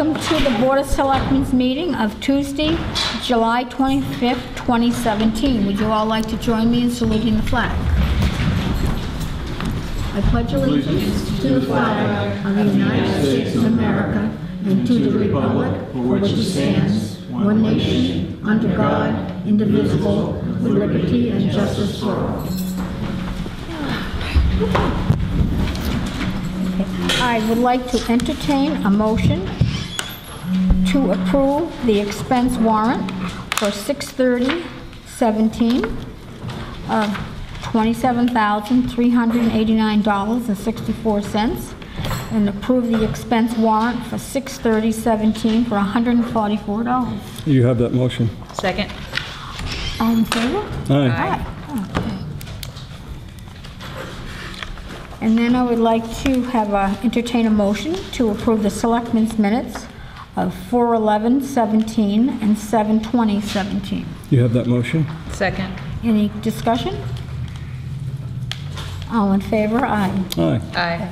welcome to the Board of Selectmen's meeting of Tuesday, July 25th, 2017. Would you all like to join me in saluting the flag? I pledge allegiance to the flag of the United States of America and to the republic for which it stands, one nation, under God, indivisible, with liberty and justice for all. I would like to entertain a motion to approve the expense warrant for 6/30/17 of $27,389.64 and approve the expense warrant for 6/30/17 for $144. You have that motion. Second. All in favor? Aye. Aye. Okay. And then I would like to have a, entertain a motion to approve the selectmen's minutes of 4/11/17 and 7/20/17. You have that motion? Second. Any discussion? All in favor? Aye. Aye. Aye.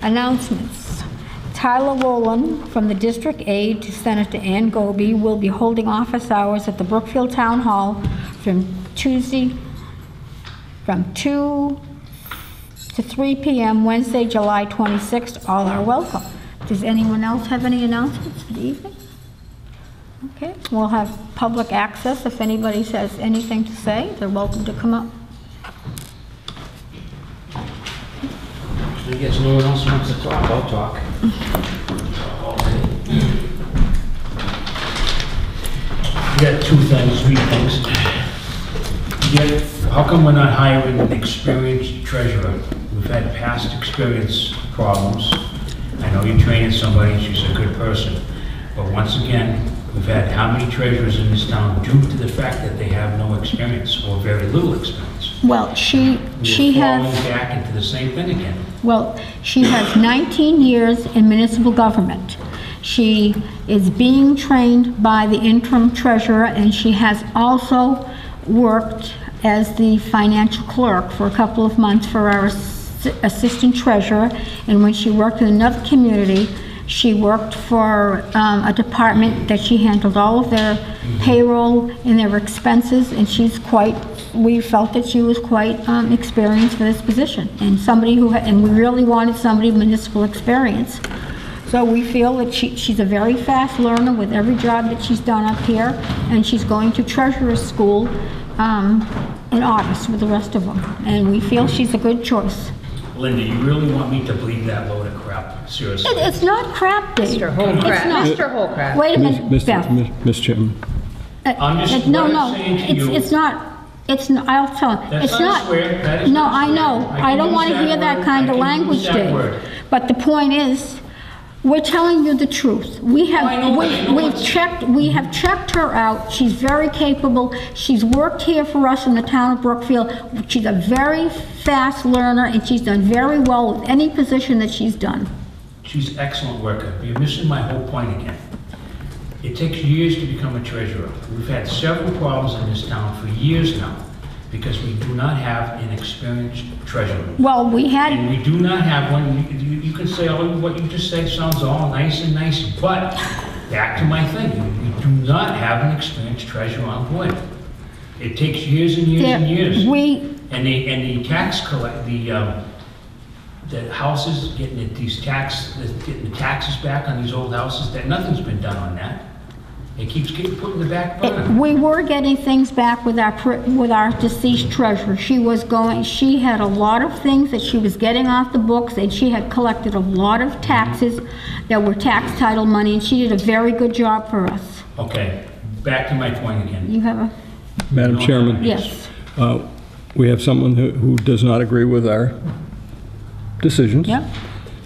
Announcements. Tyler Rowland from the district aide to Senator Anne Gobi will be holding office hours at the Brookfield Town Hall from Tuesday, from 2 to 3 p.m. Wednesday, July 26th. All are welcome. Does anyone else have any announcements for the evening? Okay, we'll have public access. If anybody has anything to say, they're welcome to come up. I guess no one else wants to talk, I'll talk. We got two things, three things. Yeah, how come we're not hiring an experienced treasurer? We've had past experience problems. I know you're training somebody, she's a good person. But once again, we've had how many treasurers in this town due to the fact that they have no experience or very little experience? Well, she, she We're has... falling back into the same thing again. Well, she has 19 years in municipal government. She is being trained by the interim treasurer, and she has also worked as the financial clerk for a couple of months for our assistant treasurer. And when she worked in another community, she worked for um, a department that she handled all of their payroll and their expenses, and she's quite, we felt that she was quite um, experienced for this position, and somebody who, had- and we really wanted somebody with municipal experience. So we feel that she, she's a very fast learner with every job that she's done up here, and she's going to treasurer's school um, in August with the rest of them, and we feel she's a good choice. Linda, you really want me to believe that load of crap? Seriously? It- It's not crap, Dave. Mr. Holcraft. It's not. Mr. Holcraft. Wait a minute, Mr. Beth. Miss- Miss Chairman. Uh, I'm just- uh, No, what I'm no, saying to it's, you- it's not, it's, n- I'll tell you, That's it's not a swear. That is No, not a I swear. know, I I can don't use want to that hear that word. kind I of can use language, that Dave. word. But the point is, we're telling you the truth. We I know, have, but I know we- we've what's- checked, we have checked her out, she's very capable, she's worked here for us in the town of Brookfield, she's a very fast learner, and she's done very well with any position that she's done. She's an excellent worker. You're missing my whole point again. It takes years to become a treasurer. We've had several problems in this town for years now because we do not have an experienced treasurer. Well, we had, And we do not have one, you, you- you can say, oh, what you just said sounds all nice and nice, but back to my thing, we do not have an experienced treasurer on board. It takes years and years and there- years. we, And the, and the tax collect, the, um, the houses, getting the- these tax, the- getting the taxes back on these old houses, that, nothing's been done on that. It keeps getting put in the back burner. We were getting things back with our, pr- with our deceased treasurer. She was going, she had a lot of things that she was getting off the books, and she had collected a lot of taxes that were tax title money, and she did a very good job for us. Okay, back to my point again. You have a, Madam Chairman, yes. uh, we have someone who who does not agree with our decisions. Yep.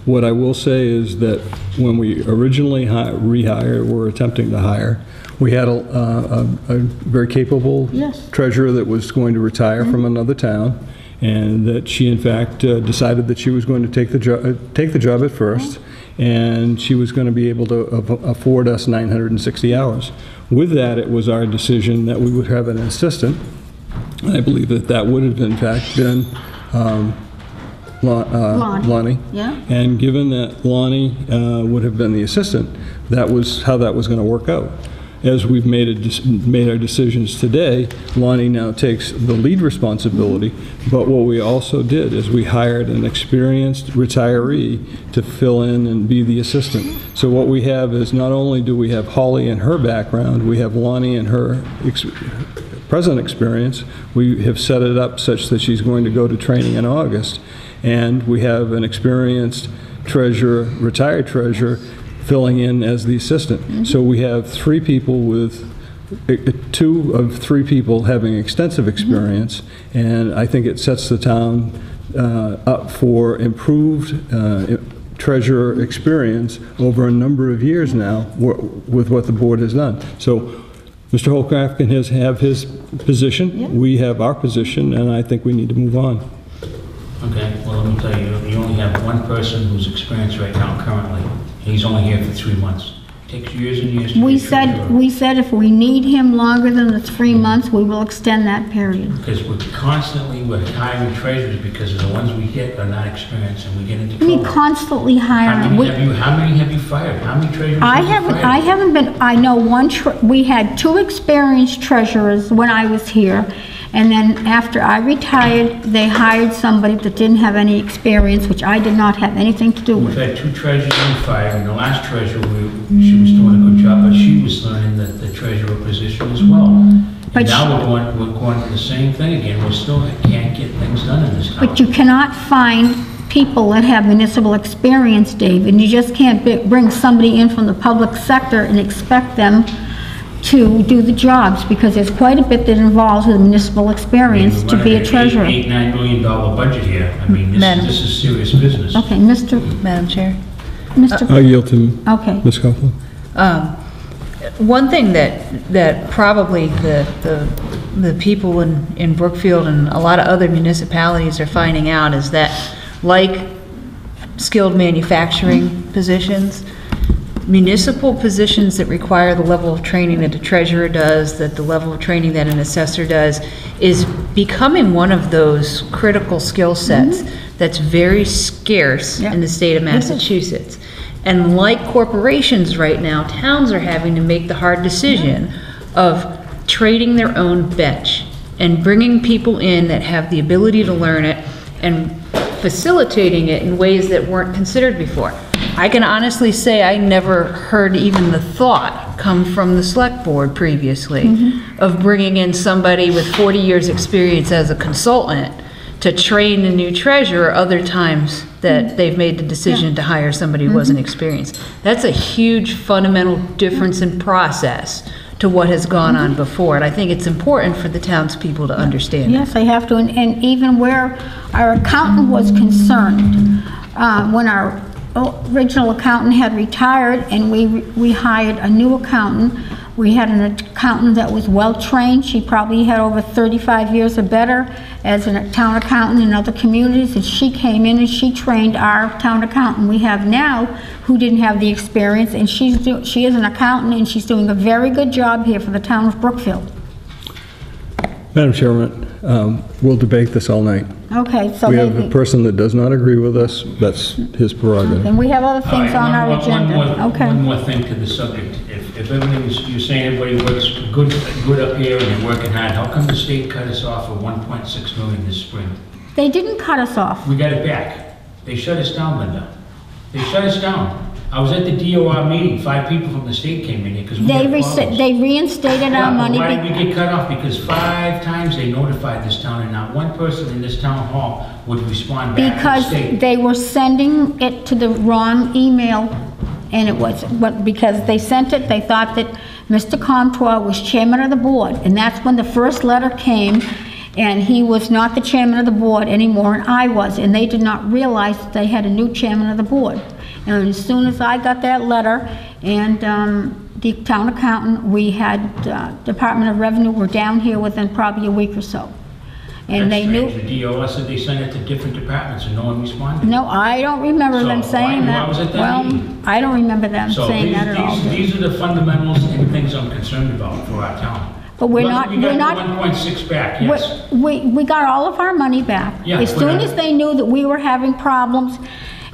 What I will say is that when we originally hi- rehired, were attempting to hire, we had a a- a- a very capable Yes. treasurer that was going to retire from another town, and that she, in fact, uh, decided that she was going to take the job, take the job at first, and she was going to be able to af- afford us 960 hours. With that, it was our decision that we would have an assistant. I believe that that would have, in fact, been um, Lon- uh, Lonnie. Lonnie. Yeah. And given that Lonnie uh, would have been the assistant, that was how that was going to work out. As we've made, a made our decisions today, Lonnie now takes the lead responsibility, but what we also did is we hired an experienced retiree to fill in and be the assistant. So what we have is not only do we have Holly and her background, we have Lonnie and her ex- present experience. We have set it up such that she's going to go to training in August, and we have an experienced treasurer, retired treasurer, filling in as the assistant. So we have three people with, uh, two of three people having extensive experience, and I think it sets the town uh, up for improved uh, treasurer experience over a number of years now with what the board has done. So Mr. Holcraft can his, have his position, we have our position, and I think we need to move on. Okay, well, let me tell you, you only have one person who's experienced right now currently. He's only here for three months. Takes years and years to We get said, we said if we need him longer than the three mm-hmm. months, we will extend that period. Because we're constantly, we're hiring treasurers because the ones we get are not experienced and we get into We trouble. constantly How hire. many We- have you, how many have you fired? How many treasurers I have you haven't, fired? I haven't been, I know one, tre- we had two experienced treasurers when I was here, and then after I retired, they hired somebody that didn't have any experience, which I did not have anything to do We've with. had two treasurers we fired, and the last treasurer, we- she was doing a good job, but she was learning the, the treasurer position as well. Mm-hmm. But And now we're going, we're going to the same thing again, we still can't get things done in this town. But you cannot find people that have municipal experience, Dave, and you just can't bi- bring somebody in from the public sector and expect them to do the jobs, because there's quite a bit that involves with municipal experience to be a treasurer. Eight, eight, nine million dollar budget here, I mean, this, Madam- this is serious business. Okay, Mr., Madam Chair? Mr., I yield to okay. Ms. Coughlin. Um, One thing that, that probably the, the, the people in, in Brookfield and a lot of other municipalities are finding out is that, like skilled manufacturing positions, municipal positions that require the level of training that a treasurer does, that the level of training that an assessor does, is becoming one of those critical skill sets mm-hmm. that's very scarce in the state of mm-hmm. Massachusetts. And like corporations right now, towns are having to make the hard decision mm-hmm. of trading their own bench and bringing people in that have the ability to learn it and facilitating it in ways that weren't considered before. I can honestly say I never heard even the thought come from the select board previously mm-hmm. of bringing in somebody with 40 years' experience as a consultant to train a new treasurer other times that mm-hmm. they've made the decision to hire somebody who mm-hmm. wasn't experienced. That's a huge fundamental difference in process to what has gone on before, and I think it's important for the townspeople to understand that. Yes, they have to, and- and even where our accountant was concerned, uh, when our original accountant had retired and we, we hired a new accountant, we had an accountant that was well-trained, she probably had over 35 years or better as a town accountant in other communities, and she came in and she trained our town accountant we have now, who didn't have the experience, and she's, do- she is an accountant, and she's doing a very good job here for the town of Brookfield. Madam Chairman, um, we'll debate this all night. Okay, so We have a maybe, person that does not agree with us, that's his prerogative. and we have other things right, on one our more- one more- agenda. One Okay. more thing to the subject. If, if everything's, you're saying everybody works good, good up here and they're working hard, how come the state cut us off of 1.6 million this spring? They didn't cut us off. We got it back. They shut us down, Linda. They shut us down. I was at the DOR meeting, five people from the state came in here because we They had rec- problems. they reinstated Yeah, our but money. Why did we get cut off? Because five times they notified this town and not one person in this town hall would respond back to the Because state. they were sending it to the wrong email, and it was, but because they sent it, they thought that Mr. Comtois was chairman of the board, and that's when the first letter came, and he was not the chairman of the board anymore, and I was, and they did not realize that they had a new chairman of the board. And as soon as I got that letter, and um, the town accountant, we had uh, Department of Revenue were down here within probably a week or so. And they knew... The DOR said they sent it to different departments and no one responded. No, I don't remember them So, saying why- that. why was it that Well. I don't remember them So saying these, that at all. these, these are the fundamentals and things I'm concerned about for our town. But we're Look, not- We we're got not- one point six back, yes. We, we we got all of our money back. Yeah, As soon I- as they knew that we were having problems,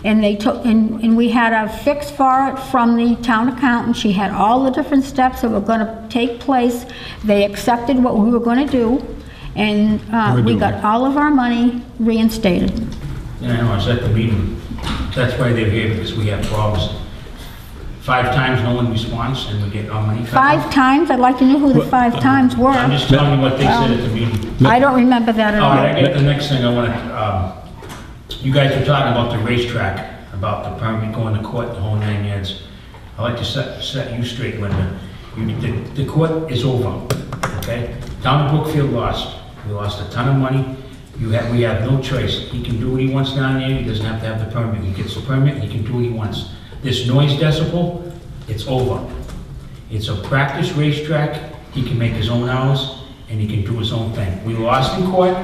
And they took, and, and we had a fix for it from the town accountant. She had all the different steps that were gonna take place. They accepted what we were gonna do, and, uh, We're we got it. all of our money reinstated. Yeah, I know, I was at the meeting. That's why they're here, because we have problems. Five times, no one responds, and we get our money cut. Five times, I'd like to know who the five times were. I'm were. just telling you what they said at the meeting. I don't remember that at All right, I all. got the next thing I want to, um, you guys were talking about the racetrack, about the permit going to court, the whole nine yards. I'd like to set, set you straight, Linda. You, the, the court is over, okay? Town of Brookfield lost. We lost a ton of money. You have, we have no choice. He can do what he wants down there, he doesn't have to have the permit. He gets the permit, he can do what he wants. This noise decibel, it's over. It's a practice racetrack, he can make his own hours, and he can do his own thing. We lost in court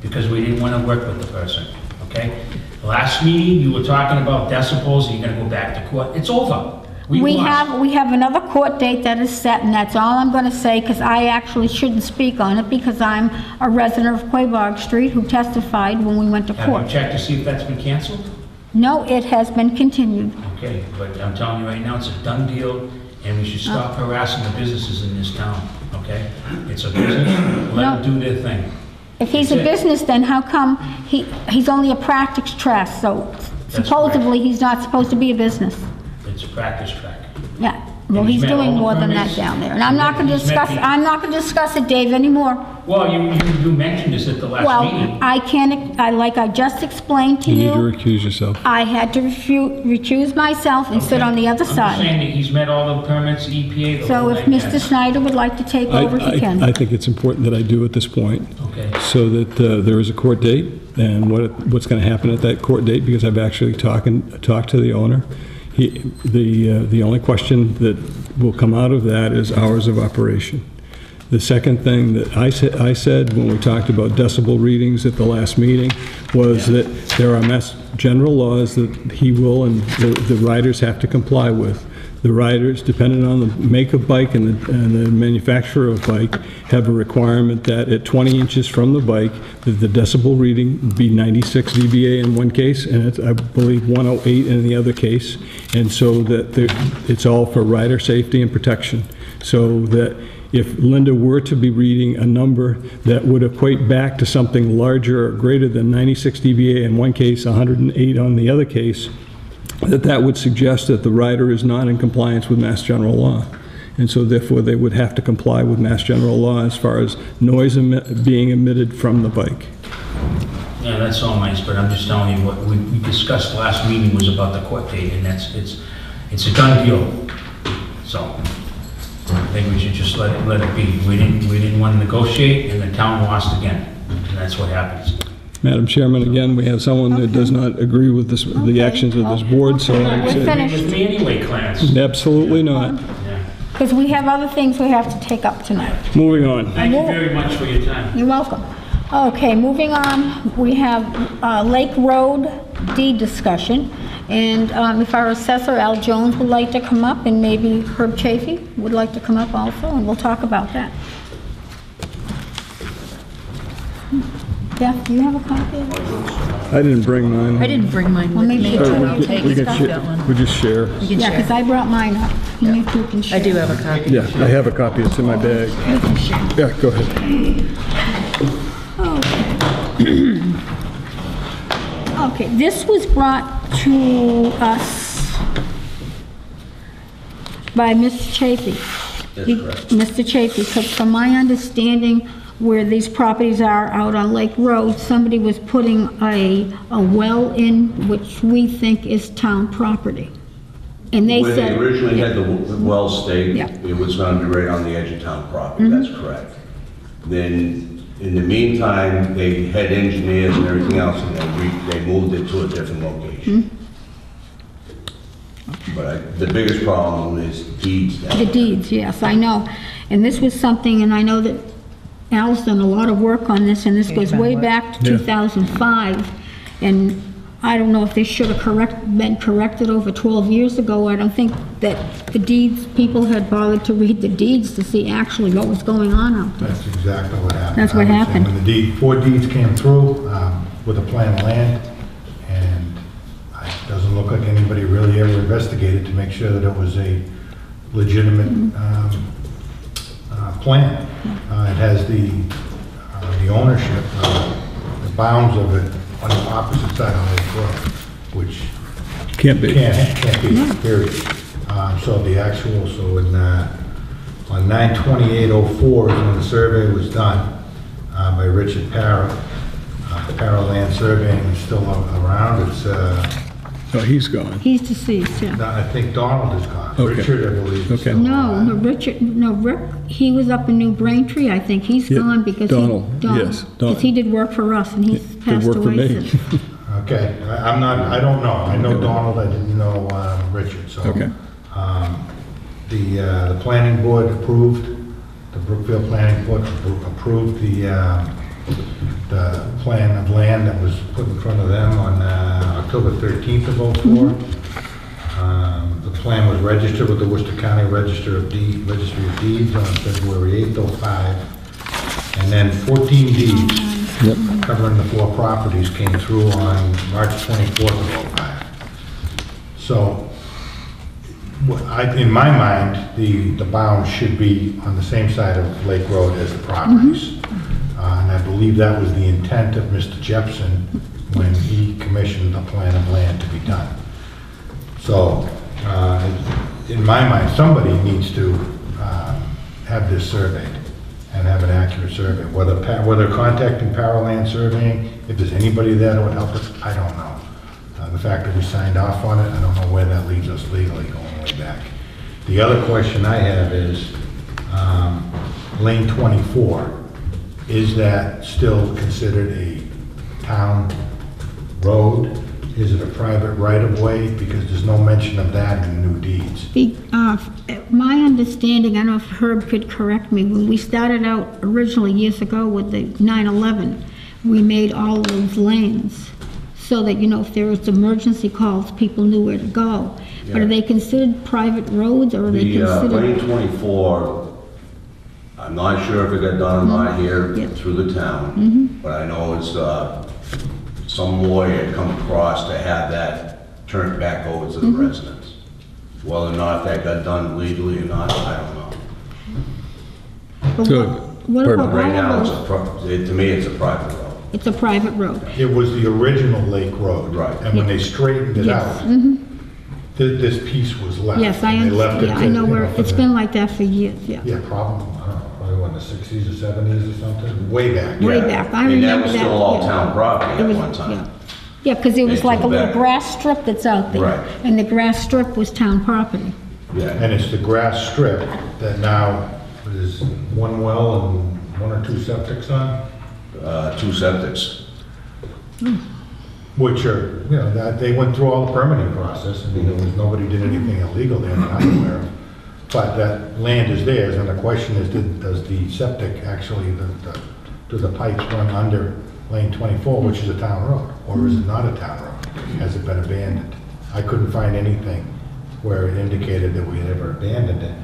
because we didn't want to work with the person, okay? Last meeting, you were talking about decibels, and you're gonna go back to court, it's over. We lost. have, we have another court date that is set, and that's all I'm gonna say, because I actually shouldn't speak on it, because I'm a resident of Quaboag Street who testified when we went to Have you court. checked to see if that's been canceled? No, it has been continued. Okay, but I'm telling you right now, it's a done deal, and we should stop oh. harassing the businesses in this town, okay? It's a business, let them do their thing. If he's a business, then how come he, he's only a practice track, so supposedly he's not supposed to be a business? It's a practice track. Yeah, well, he's he's met all doing the more than that permits. down there, and I'm not gonna He's met discuss, the- I'm not gonna discuss it, Dave, anymore. Well, you, you you mentioned this at the last Well, meeting. I can't, I, like I just explained to You need to you, recuse yourself. I had to refu- recuse myself and sit on the other I'm just side. saying that he's met all the permits, EPA, the So whole if nine Mr. yards. Snyder would like to take I- over, he I- I can. think it's important that I do at this point, Okay, so that uh, there is a court date, and what, what's going to happen at that court date, because I've actually talking, talked to the owner. He, the, uh, the only question that will come out of that is hours of operation. The second thing that I said, I said when we talked about decibel readings at the last meeting was that there are mass general laws that he will and the, the riders have to comply with. The riders, depending on the make of bike and the, and the manufacturer of bike, have a requirement that at 20 inches from the bike, that the decibel reading be 96 dBA in one case, and it's, I believe, 108 in the other case. And so that there- it's all for rider safety and protection. So that if Linda were to be reading a number that would equate back to something larger or greater than 96 dBA in one case, 108 on the other case, that that would suggest that the rider is not in compliance with Mass General Law. And so therefore, they would have to comply with Mass General Law as far as noise being emitted from the bike. yeah, that's all nice, but I'm just telling you, what we, we discussed last meeting was about the court date, and that's, it's, it's a done deal. So, I think we should just let it, let it be. We didn't, we didn't want to negotiate, and the town lost again, and that's what happens. Madam Chairman, again, we have someone that does not agree with this, the actions of this board, so Okay, I we're say, finished. With me anyway, Clarence. absolutely not. Because we have other things we have to take up tonight. Moving on. Thank you very much for your time. You're welcome. Okay, moving on, we have uh, Lake Road deed discussion. And um, if our assessor, Al Jones, would like to come up, and maybe Herb Chafee would like to come up also, and we'll talk about that. Jeff, do you have a copy? I didn't bring mine. I didn't bring mine Well, with maybe me. you Uh, two we will can- take we his can stuff. share- Got one. We just share. You can Yeah, because share. I brought mine up, and you two can share. I do have a copy. Yeah, I have a copy, it's in my bag. Yeah, go ahead. Okay, this was brought to us by Mr. Chafee. He- Mr. Chafee, because from my understanding, where these properties are out on Lake Road, somebody was putting a, a well in, which we think is town property. And they When said... they originally had the w- well staked, Yeah. Mm-hmm. it was gonna be right on the edge of town property, that's correct. Then, in the meantime, they had engineers and everything else, and they re, they moved it to a different location. Mm-hmm. But I- the biggest problem is deeds The deeds, yes, I know. And this was something, and I know that Al's done a lot of work on this, and this goes way back to Yeah. 2005. And I don't know if they should have correct, been corrected over 12 years ago. I don't think that the deeds, people had bothered to read the deeds to see actually what was going on out there. That's exactly what happened. That's what I would say happened. When the deed, four deeds came through um, with a plan of land, and it doesn't doesn't look like anybody really ever investigated to make sure that it was a legitimate um, plan. Uh, It has the, uh, the ownership, uh, the bounds of it on the opposite side of Lake Road, which Can't be. can't, can't be, period. Um, So the actual, so in, uh, on 9/28/04 is when the survey was done uh, by Richard Parra. Uh, Parra Land Surveying is still a- around, it's, uh, Oh, he's gone. He's deceased, yeah. I think Donald is gone. Okay. Richard, I believe. is Okay. still No, alive. no, Richard, no, Rick, he was up in New Braintree, I think, he's Yeah, gone because he... Donald, yes, Don- Because he did work for us, and he's Did passed work for away me. since. Okay, I- I'm not, I don't know. I know Donald, I didn't know um, Richard, so. Okay. um, The, uh, the planning board approved, the Brookfield Planning Board appro- approved the, um, the plan of land that was put in front of them on uh, October 13th of '04. Um, The plan was registered with the Worcester County Register of Deed, Registry of Deeds on February 8th, '05. And then 14 deeds Yep. covering the four properties came through on March 24th of '05. So, what I, in my mind, the, the bounds should be on the same side of Lake Road as the properties. Uh, And I believe that was the intent of Mr. Jepson when he commissioned the plan of land to be done. So, uh, in my mind, somebody needs to um, have this surveyed and have an accurate survey. Whether, pa- whether contacting Paraland Surveying, if there's anybody there that would help us, I don't know. Uh, The fact that we signed off on it, I don't know where that leaves us legally going way back. The other question I have is, um, Lane 24, is that still considered a town road? Is it a private right-of-way? Because there's no mention of that in the new deeds. The, uh, My understanding, I don't know if Herb could correct me, when we started out originally years ago with the 9/11, we made all those lanes so that, you know, if there was emergency calls, people knew where to go. But are Yeah. they considered private roads, or are they The uh, Lane considered? 24, I'm not sure if it got done or not mm-hmm. here Yeah. through the town, mm-hmm. but I know it's, uh, some lawyer had come across to have that turned back over to the mm-hmm. residents. Whether or not that got done legally or not, I don't know. But So, what- What pardon. about Right now, all it's of a, pro- it- to me, it's a private road. It's a private road. It was the original Lake Road. Right. And when they straightened it Yes, out, thi- this piece was left. Yes, I and they left understand, it yeah, I to, know you where, for it's the- been like that for years, yeah. Yeah, probably, I don't know, probably in the 60s or 70s or something, way back. Way Yeah. back, I And that remember was that, still all yeah. town property It at was- one time. yeah. Yeah, because it was They like a took little back- grass strip that's out there. Right. And the grass strip was town property. Yeah, And it's the grass strip that now is one well and one or two septics on, uh, two septics. which are, you know, that, they went through all the permitting process. I mean, there was, nobody did anything illegal there that I'm aware of. But that land is theirs, and the question is, did- does the septic actually, the, the- do the pipes run under lane 24, which is a town road? Or is it not a town road? Has it been abandoned? I couldn't find anything where it indicated that we had ever abandoned it,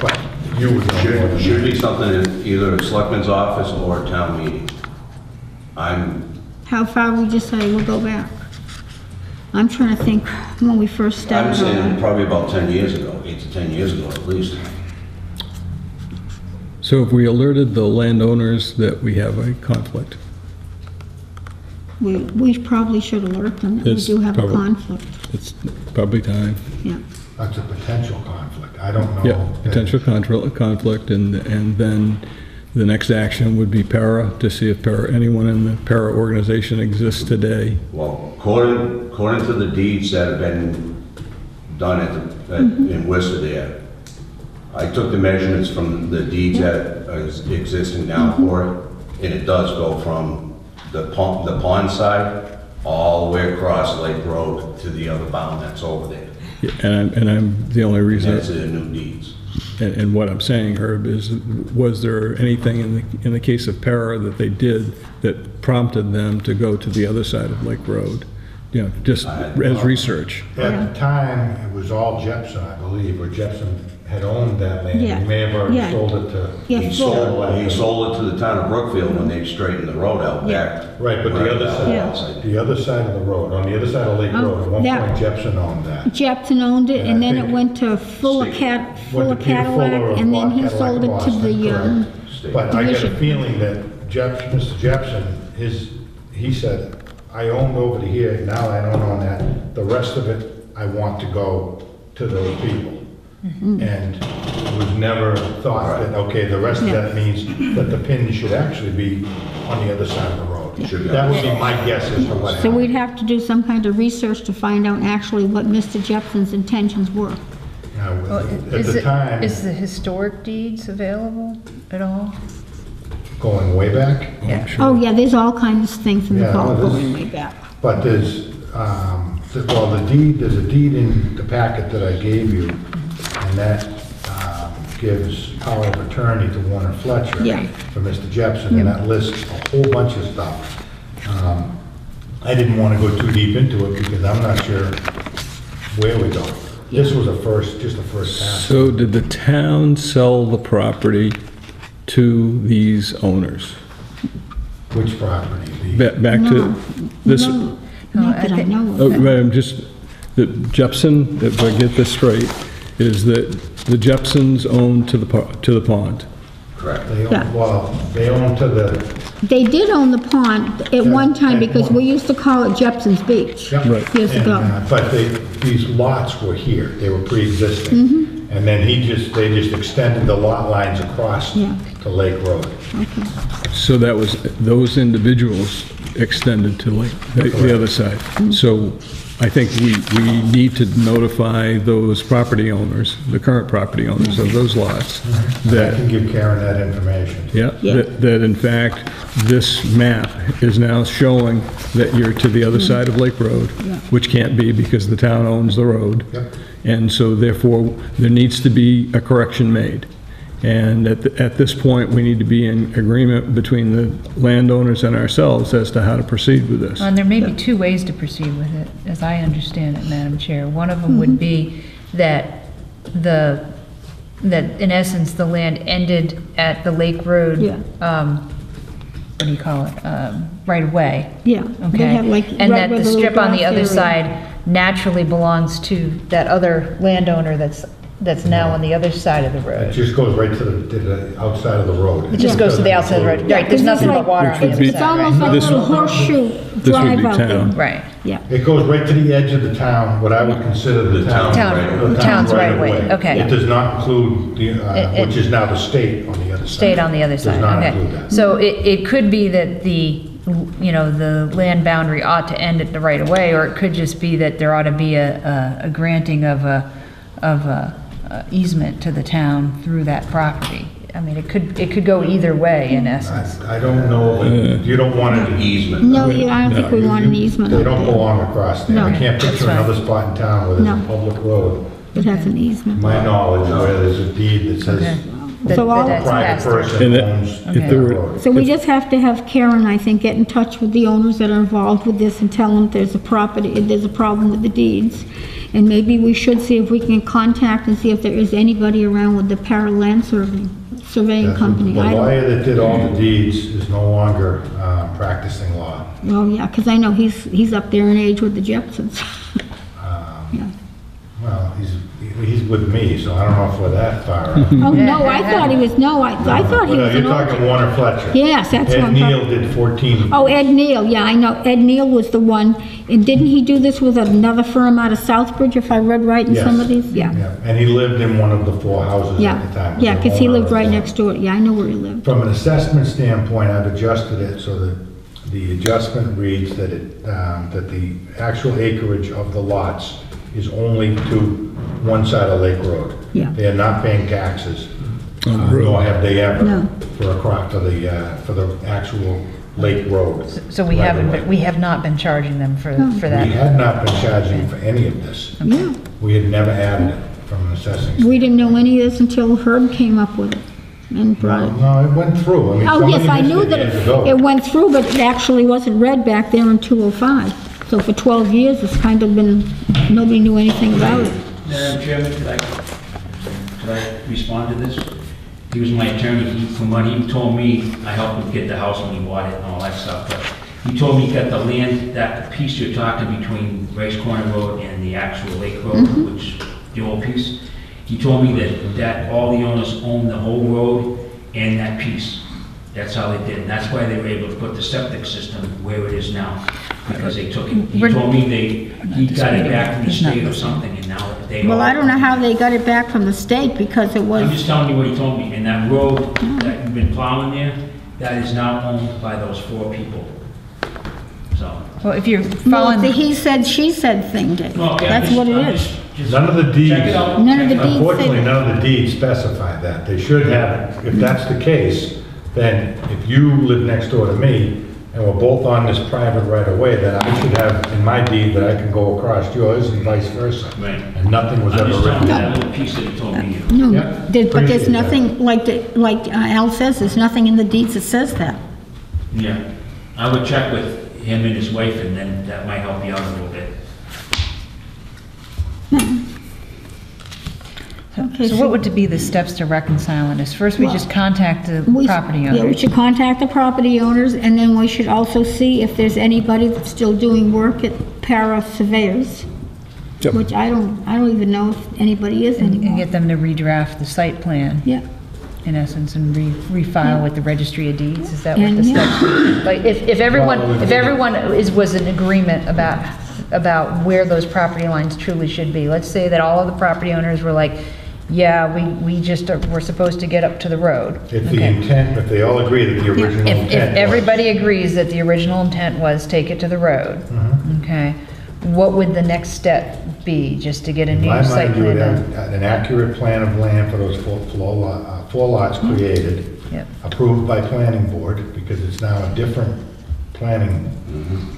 but you would know more Should, than should me. be something in either a selectman's office or a town meeting. I'm, How far would you say we'll go back? I'm trying to think when we first I'm started saying on. probably about 10 years ago, eight to 10 years ago at least. So if we alerted the landowners that we have a conflict, We, we probably should alert them that we It's do have a probably- conflict, it's probably time. yeah. That's a potential conflict. I don't know. Yeah, that- potential contra- conflict, and, and then the next action would be para, to see if para, anyone in the para organization exists today. Well, according, according to the deeds that have been done at, the- at- mm-hmm. in Worcester there, I took the measurements from the deeds that is existing now mm-hmm. for it, and it does go from the pond, the pond side all the way across Lake Road to the other bound that's over there. And I'm, and I'm, the only reason, That's the new deeds. And, and what I'm saying, Herb, is, was there anything in the, in the case of para that they did that prompted them to go to the other side of Lake Road? You know, just as research. At the time, it was all Jepson, I believe, or Jepson had owned that land. Yeah. He may have already Yeah. sold it to. Yeah, He full. sold, he sold it to the town of Brookfield when they straightened the road out back. Right, but the other that Yeah. side, the other side of the road, on the other side of Lake Oh, Road, at one that- point Jepson owned that. Jepson owned it, and And then it went to Fuller State. Cat, Went Fuller to Peter Fuller Cadillac, and then he Cadillac sold it to Boston, the, um, correct. But I get a division. feeling that Jep, Mr. Jepson, his, he said, I owned over to here, now I don't own that. The rest of it, I want to go to those people. Mm-hmm. And it was never thought that, okay, the rest of that means that the pin should actually be on the other side of the road. Should be. That would be my guess as to what so we'd have to do some kind of research to find out actually what Mr. Jepson's intentions were. Now, Well, At is the it- time, Is the historic deeds available at all? going way back, Yeah. Oh, yeah, there's all kinds of things in the Yeah, call well, this- going way back. But there's, um, th- well, the deed, there's a deed in the packet that I gave you, and that um, gives power of attorney to Warner Fletcher Yeah. for Mr. Jepson, and that lists a whole bunch of stuff. Um, I didn't want to go too deep into it because I'm not sure where we go. This was a first, just a first pass. So did the town sell the property to these owners? Which property? The- Ba- Back to this, No, No, not I that I think- know oh, of. right, I'm just, that Jepson, if I get this straight, is that the Jepsons own to the, po- to the pond. Correct. They Yeah. own, well, they own to the, They did own the pond at one time because one- we used to call it Jepson's Beach Yep. Right. years And, ago. uh, But they, these lots were here, they were Mm-hmm. pre-existing. And then he just, they just extended the lot lines across Yeah. to Lake Road. So that was, those individuals extended to like, the the other side. So I think we, we need to notify those property owners, the current property owners of those lots, I that, can give Karen that information. yeah, Yeah. that, that in fact, this map is now showing that you're to the other mm-hmm. side of Lake Road, which can't be because the town owns the road. Yep. And so therefore, there needs to be a correction made. And at, th- at this point, we need to be in agreement between the landowners and ourselves as to how to proceed with this. And there may be two ways to proceed with it, as I understand it, Madam Chair. One of them would be that the, that in essence, the land ended at the Lake Road. Yeah. um, What do you call it? Um, Right away. Yeah. They Okay? have, like, And right that where the the little strip on the grass other area. side naturally belongs to that other landowner that's, that's now on the other side of the road. It road. just goes right to the, to the outside of the road. It just goes to the outside of the road. Right, there's It's nothing but water on the other would be- It's almost side, like a This little horseshoe This would be drive out there. town. right? Right. Yeah. It goes right to the edge of the town, what I would consider the The town. town right- the town's right of away, way. okay. It does not include the, uh, It- it- which is now the state on the other side. Stayed on the other side, Does not okay. include that. So it, it could be that the, you know, the land boundary ought to end at the right of way, or it could just be that there ought to be a, a- a granting of a, of a a easement to the town through that property. I mean, it could, it could go either way, in essence. I I don't know, but you don't want an Easement. No, you- I don't think we want an easement they don't there. belong across there. I No. can't picture fine. another spot in town where there's No. a public road, It has an easement. my knowledge, where there's a deed that Okay. says That- So that all- private passed through. person And that- owns if that there were- road. So we just have to have Karen, I think, get in touch with the owners that are involved with this and tell them there's a property, there's a problem with the deeds. And maybe we should see if we can contact and see if there is anybody around with the parallel surveying, surveying company. The I don't, lawyer that did all the deeds is no longer uh, practicing law. well, yeah, because I know he's, he's up there in age with the Jepsons. Yeah. Well, he's, he's with me, so I don't know if we're that far. out. Oh, no, I thought he was, no, I, I thought he Well, was You're an talking alternate. Warner Fletcher. Yes, that's what Ed I'm Neal talking. did 14. Oh, Ed Neal, yeah, I know, Ed Neal was the one, and didn't he do this with another firm out of Southbridge, if I read right in some of these? Yeah, Yeah, and he lived in one of the four houses at the yeah, time. yeah, the because he lived right the- next door, yeah, I know where he lived. From an assessment standpoint, I've adjusted it so that the adjustment reads that it, um, that the actual acreage of the lots is only to one side of Lake Road. Yeah. They are not paying taxes, On the uh, road. nor have they ever No. for a crop, for the, uh, for the actual Lake Road. So we right haven't, away. been- we have not been charging them for, for We that. had not been charging for any of this. Yeah, We had never added it from an assessing. we didn't know any of this until Herb came up with it and brought it. No, it went through. I mean, Oh, yes, I somebody knew missed that it years it ago. it went through, but it actually wasn't read back there in 205. So for 12 years, it's kind of been, nobody knew anything about it. Madam Chairman, could I, could I respond to this? He was my attorney, He- from what he told me, I helped him get the house when he bought it and all that stuff, but he told me that the land, that piece you're talking between Rice Corner Road and the actual Lake Road, mm-hmm. which, the old piece, he told me that, that all the owners own the whole road and that piece. That's how they did, and that's why they were able to put the septic system where it is now, because they took it, he We're- told me they, he got it back from the state or something, and now they. Well, I don't know how they got it back from the state because it I'm was, just telling you what he told me, and that road that you've been plowing there, that is now owned by those four people. So. Well, if you're well, following, the he said, she said thing, Dave. well, okay, I'm That's just- what it I'm is. just- just None of the deeds- Check it out. None of the check it out. deeds- Unfortunately, none of the deeds specify that. They should have, if that's the case, then if you live next door to me and we're both on this private right of way, then I should have in my deed that I can go across yours and vice versa. Right. And nothing was I'm ever just telling you written. that little piece that he told me. No, Yeah, there- but there's appreciate that. nothing, like, the- like uh, Al says, there's nothing in the deeds that says that. Yeah. I would check with him and his wife, and then that might help you out a little bit. Okay, so what would be the steps to reconciling this? First, we Well, just contact the We- property Yeah, we should contact the property owners, and then we should also see if there's anybody that's still doing work at Para Surveyors, Yep. which I don't, I don't even know if anybody is And and anymore. get them to redraft the site plan, Yeah, in essence, and re- refile with the registry of deeds? Is that what the And, yeah. steps? Like, if, if everyone, Well, if everyone is, was in agreement about, about where those property lines truly should be, let's say that all of the property owners were like, yeah, we, we just, are- we're supposed to get up to the road. If the Okay. intent, if they all agree that the original If, intent if was- everybody agrees that the original intent was take it to the road, Mm-hmm. okay, what would the next step be, just to get a In new my site mind, you would plan have an accurate plan of land for those four, four lot- uh, four lots created, Yep. approved by planning board, because it's now a different planning.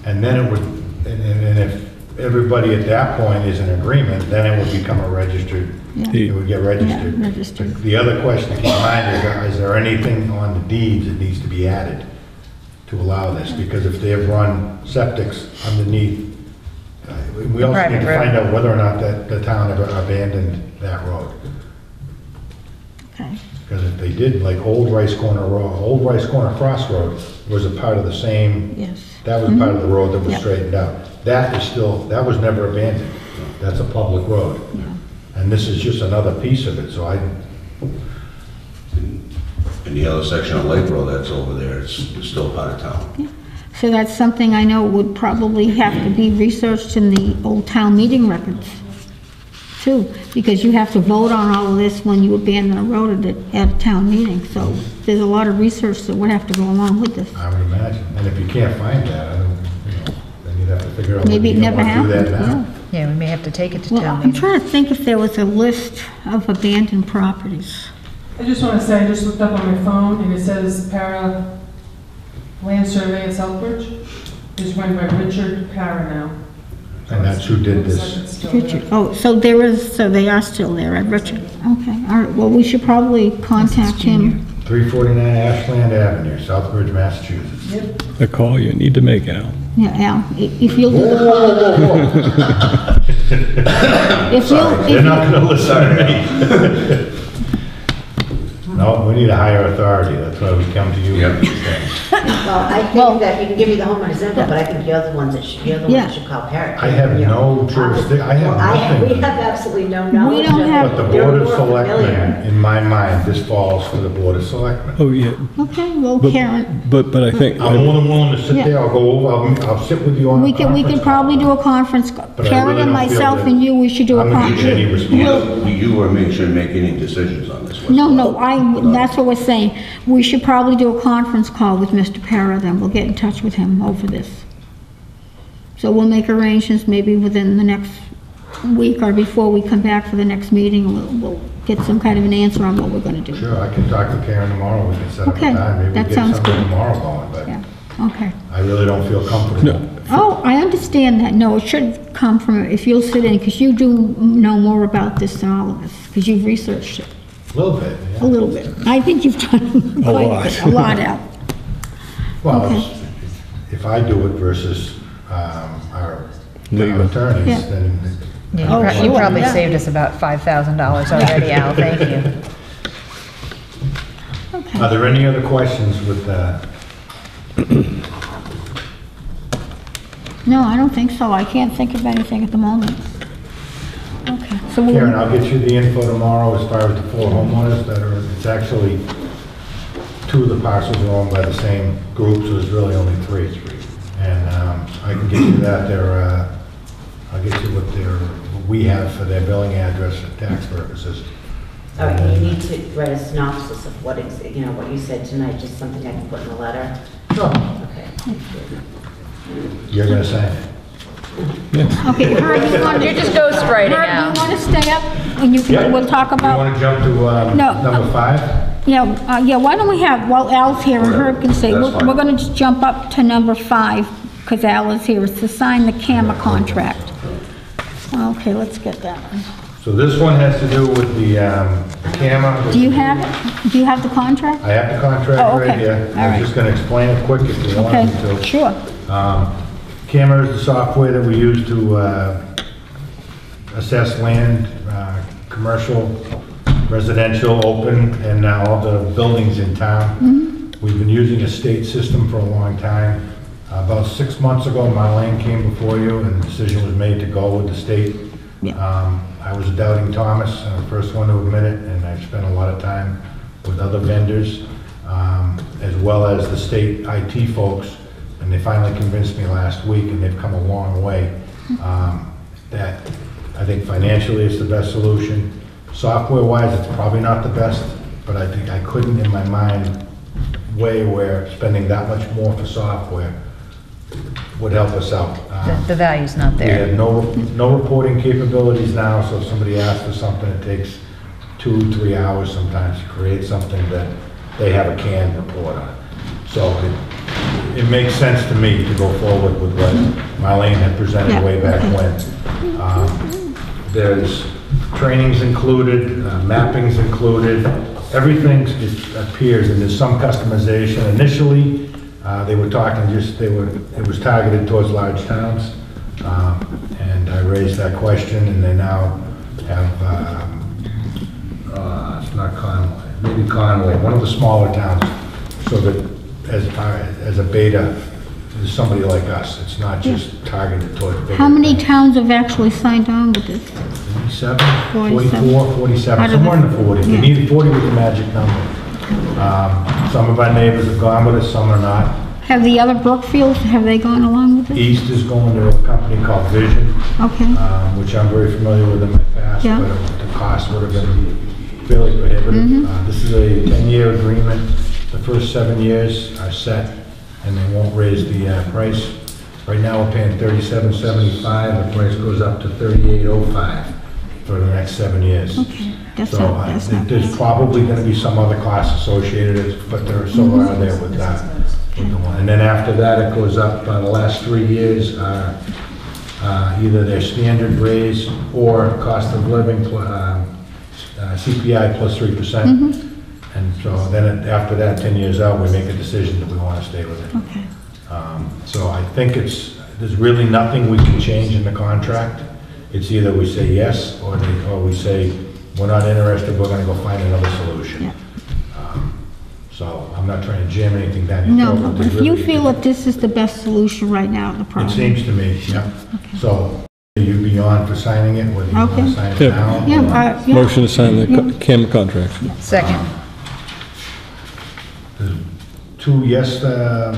And then it would, and, and and if everybody at that point is in agreement, then it would become a registered, Yeah. it would get registered. Yeah, registered. The other question to keep in mind is, is there anything on the deeds that needs to be added to allow this? Because if they have run septics underneath, uh, we also private need to road. find out whether or not that the town ever abandoned that road. okay. Because if they did, like Old Rice Corner Road, Old Rice Corner Crossroad was a part of the same, Yes. that was part of the road that was Yeah. straightened out. That is still, that was never abandoned. That's a public road. And this is just another piece of it, so I, And the other section of Lake Road that's over there, it's it's still part of town. So that's something I know would probably have to be researched in the old town meeting records, too, because you have to vote on all of this when you abandon a road at, a- at a town meeting, so there's a lot of research that would have to go along with this. I would imagine. And if you can't find that, I don't, you know, then you'd have to figure out whether Maybe it you don't never want to do that happened, now. yeah. Yeah, we may have to take it to Well, town I'm meeting. trying to think if there was a list of abandoned properties. I just want to say, I just looked up on my phone, and it says Para Land Survey at Southbridge is run by Richard Para now. And that's who did Looks this. it's still there. Richard, oh, so there is, so they are still there, at Richard, okay, all right, well, we should probably contact him. 349 Ashland Avenue, Southbridge, Massachusetts. Yep. The call you need to make, Al. Yeah, Al, i- if you'll do Whoa, the, whoa, whoa, whoa. if you'll, They're if not gonna listen to me. No, we need a higher authority, that's why we come to you. Yep. with these things. Well, I Well- think that he can give you the homeowner's info, but I think you're the ones that should, you're the Yeah. ones that should call Parrot. I have You know, no jurisdic- I have Well, I nothing. We have absolutely no knowledge don't of it. have- But the They're Board of more familiar. Selectmen, in my mind, this falls to the Board of Selectmen. Oh, yeah. okay, well, But- Karen, But, but I think, I'm more than willing to sit Yeah. there, I'll go over, I'll, I'll sit with you on we a can, we conference could probably call. do a conference, call. But I Karen really and don't feel myself that and you, we should do a I'm gonna conference. get any response. You you or me shouldn't make any decisions on this. one. No, no, I, that's what we're saying. We should probably do a conference call with Mr. Para, then we'll get in touch with him over this. So we'll make arrangements maybe within the next week or before we come back for the next meeting, we'll, we'll get some kind of an answer on what we're gonna do. Sure, I can talk to Karen tomorrow, we can set up a Okay, time, maybe we that get sounds something good. tomorrow going, but Yeah, okay. I really don't feel comfortable. No. Oh, I understand that. No, it should come from, if you'll sit in, because you do know more about this than all of us, because you've researched it A little bit, a yeah. little bit. I think you've done quite a lot. bit, a lot out. Well, Okay. it's- if I do it versus um, our Legal. our attorneys, Yeah. then Yeah, Oh, you prob- you sure, probably yeah. saved us about $5,000 already, Al, thank you. Are there any other questions with, that? No, I don't think so. I can't think of anything at the moment. Okay, so we'll... Karen, I'll get you the info tomorrow as far as the four homeowners that are, it's actually, two of the parcels are owned by the same group, so there's really only three. three. And um, I can get you that, their, uh, I'll get you what their, what we have for their billing address for tax purposes. All right, and you need to write a synopsis of what, ex- you know, what you said tonight, just something I can put in the letter. Cool, okay. You're gonna sign it. Okay, Herb, you want to... You're just ghostwriting, Herb, Al. you want to stay up and you Yeah. can, we'll talk about. You about... wanna jump to um, No. number five? Yeah, uh, yeah, why don't we have, well, Al's here and Herb can say, That's we're fine. we're gonna just jump up to number five, because Al is here, is to sign the CAMA contract. Okay, let's get that one. So this one has to do with the um, CAMA. Do you have it? Do you have the contract? I have the contract Oh, right here. All I'm right. just gonna explain it quick if you want me Okay, to. sure. Um, CAMA is the software that we use to uh, assess land, uh, commercial, residential, open, and now all the buildings in town. We've been using a state system for a long time. About six months ago, Marlene came before you, and the decision was made to go with the state. Yeah. Um, I was doubting Thomas, I'm the first one to admit it, and I've spent a lot of time with other vendors, um, as well as the state IT folks, and they finally convinced me last week, and they've come a long way, um, that I think financially it's the best solution. Software-wise, it's probably not the best, but I think I couldn't in my mind weigh where spending that much more for software would help us out. The- Um, The value's not we there. have no, no reporting capabilities now, so if somebody asks for something, it takes two, three hours sometimes to create something that they have a canned report on. So it, it makes sense to me to go forward with what Marlene had presented way back when. Um, There's trainings included, uh, mappings included, everything is- appears, and there's some customization. Initially, uh, they were talking just, they were, it was targeted towards large towns. Um, And I raised that question, and they now have, um, uh, it's not Conway, maybe Conway, one of the smaller towns, so that as, as a beta, there's somebody like us, it's not just targeted towards bigger. How many towns. towns have actually signed on with this? 47, 47. 44, Out 47, of somewhere in the- the 40s. We yeah. need 40 was the magic number. Um, Some of our neighbors have gone with us, some are not. Have the other Brookfields, have they gone along with it? East is going to a company called Vision, Okay, um, which I'm very familiar with in my past, Yeah. but the cost would have been fairly prohibitive. Uh, This is a 10-year agreement. First seven years are set, and they won't raise the uh, price. Right now, we're paying $37.75, the price goes up to $38.05 for the next seven years. okay, that's So not, uh, that's not there's bad. probably going to be some other costs associated, but there, so are there with that, with the one. And then after that, it goes up, uh, the last three years, are uh, either their standard raise or cost of living, pl- um, uh, CPI plus 3%. And so then it- after that, 10 years out, we make a decision that we want to stay with it. Okay, Um, So I think it's, there's really nothing we can change in the contract. It's either we say yes, or they, or we say, we're not interested, we're gonna go find another solution. Yeah. Um, So I'm not trying to jam anything down your no, throat. but if you really- feel that this is the best solution right now, the problem. It problem. seems to me, yeah. So are you beyond for signing it, whether you want Okay. to sign it Yeah. now? Yeah, or- uh, yeah. Motion to sign the co- CAMA contract. Second. There's two yes, um,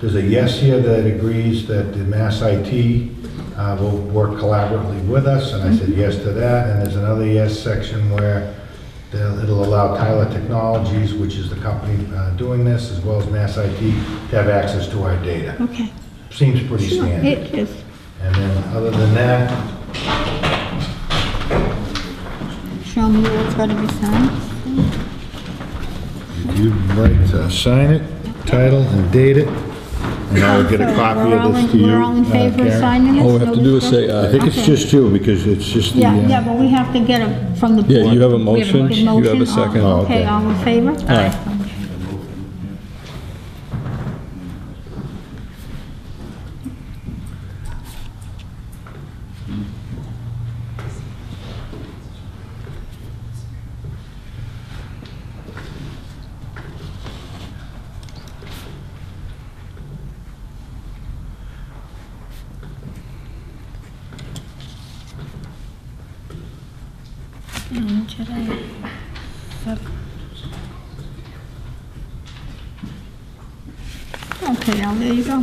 there's a yes here that agrees that the Mass IT uh, will work collaboratively with us, and I said yes to that. And there's another yes section where they'll- it'll allow Tyler Technologies, which is the company uh, doing this, as well as Mass IT, to have access to our data. Okay, Seems pretty sure, standard. it is. And then, other than that, Show me what's got to be signed. You'd write, uh, sign it, title, and date it, and I will get a So copy we're all of this in- to you. We're all in uh, favor of Karen. signing this? All we have to do is say discussion? I think it's Okay. just you, because it's just the... Yeah, uh, yeah, but we have to get it from the board. Yeah, you have a We motion, you have a motion? second. Oh, Oh, Okay, okay. all in favor? Aye. And today, seven. Okay, now there you go.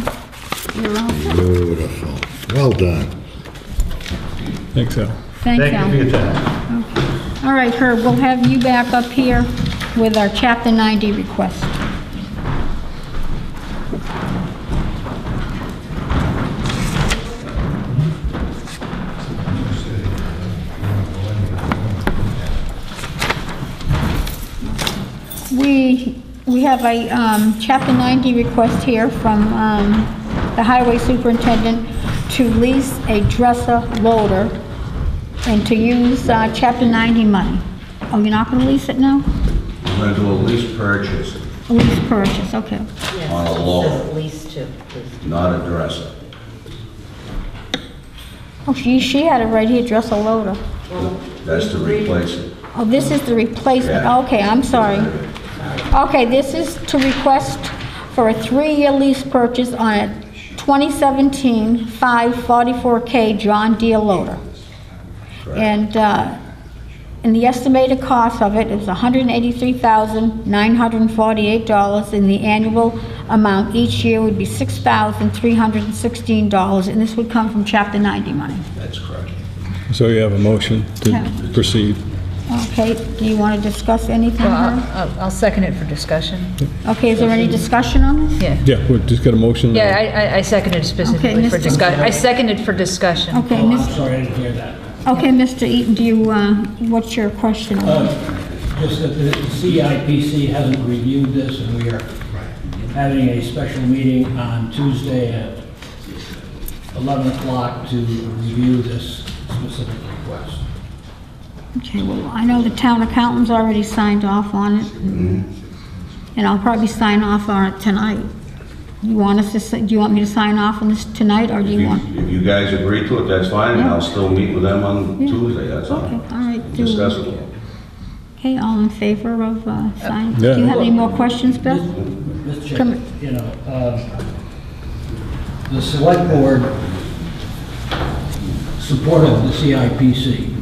You're all set. Beautiful. Well done. Thanks, Al. Thank Thank you for you. your time. All right, Herb, we'll have you back up here with our Chapter 90 request. We, we have a um, Chapter 90 request here from um, the Highway Superintendent to lease a dresser loader and to use uh, Chapter 90 money. Oh, you're not going to lease it now? I'm gonna do a lease purchase A lease purchase, okay. Yes, On a it lower. says At least two, please. not a dresser. Oh, she, she had it right here, dresser loader. That's to replace it. Oh, this is the replacement, Yeah. okay, I'm sorry. Okay, this is to request for a three-year lease purchase on a 2017 544K John Deere loader. And, uh, and the estimated cost of it is $183,948, and the annual amount each year would be $6,316, and this would come from Chapter 90 money. That's correct. So you have a motion Yeah. to proceed. Okay, do you want to discuss anything, Well, Herb? I'll- I'll, I'll second it for discussion. Okay, is there any discussion on this? Yeah. Yeah, we just got a motion. Yeah, I, I- I seconded specifically for discussion. I seconded for discussion. Okay, Oh, I'm sorry, I didn't hear that. Okay, Mr. Eaton, do you, uh, what's your question Uh. Just that the CIPC hasn't reviewed this, and we are having a special meeting on Tuesday at 11 o'clock to review this specific request. Okay, well, I know the town accountant's already signed off on it, and I'll probably sign off on it tonight. You want us to, si- do you want me to sign off on this tonight, or do If you you, want? if you guys agree to it, that's fine, and I'll still meet with them on Tuesday, that's all. Okay, all right. do- Discuss it. Okay, all in favor of, uh, signing? Do Yeah. you have any more questions, Beth? Mr. Come- Chairman, you know, um, the select board supported the CIPC.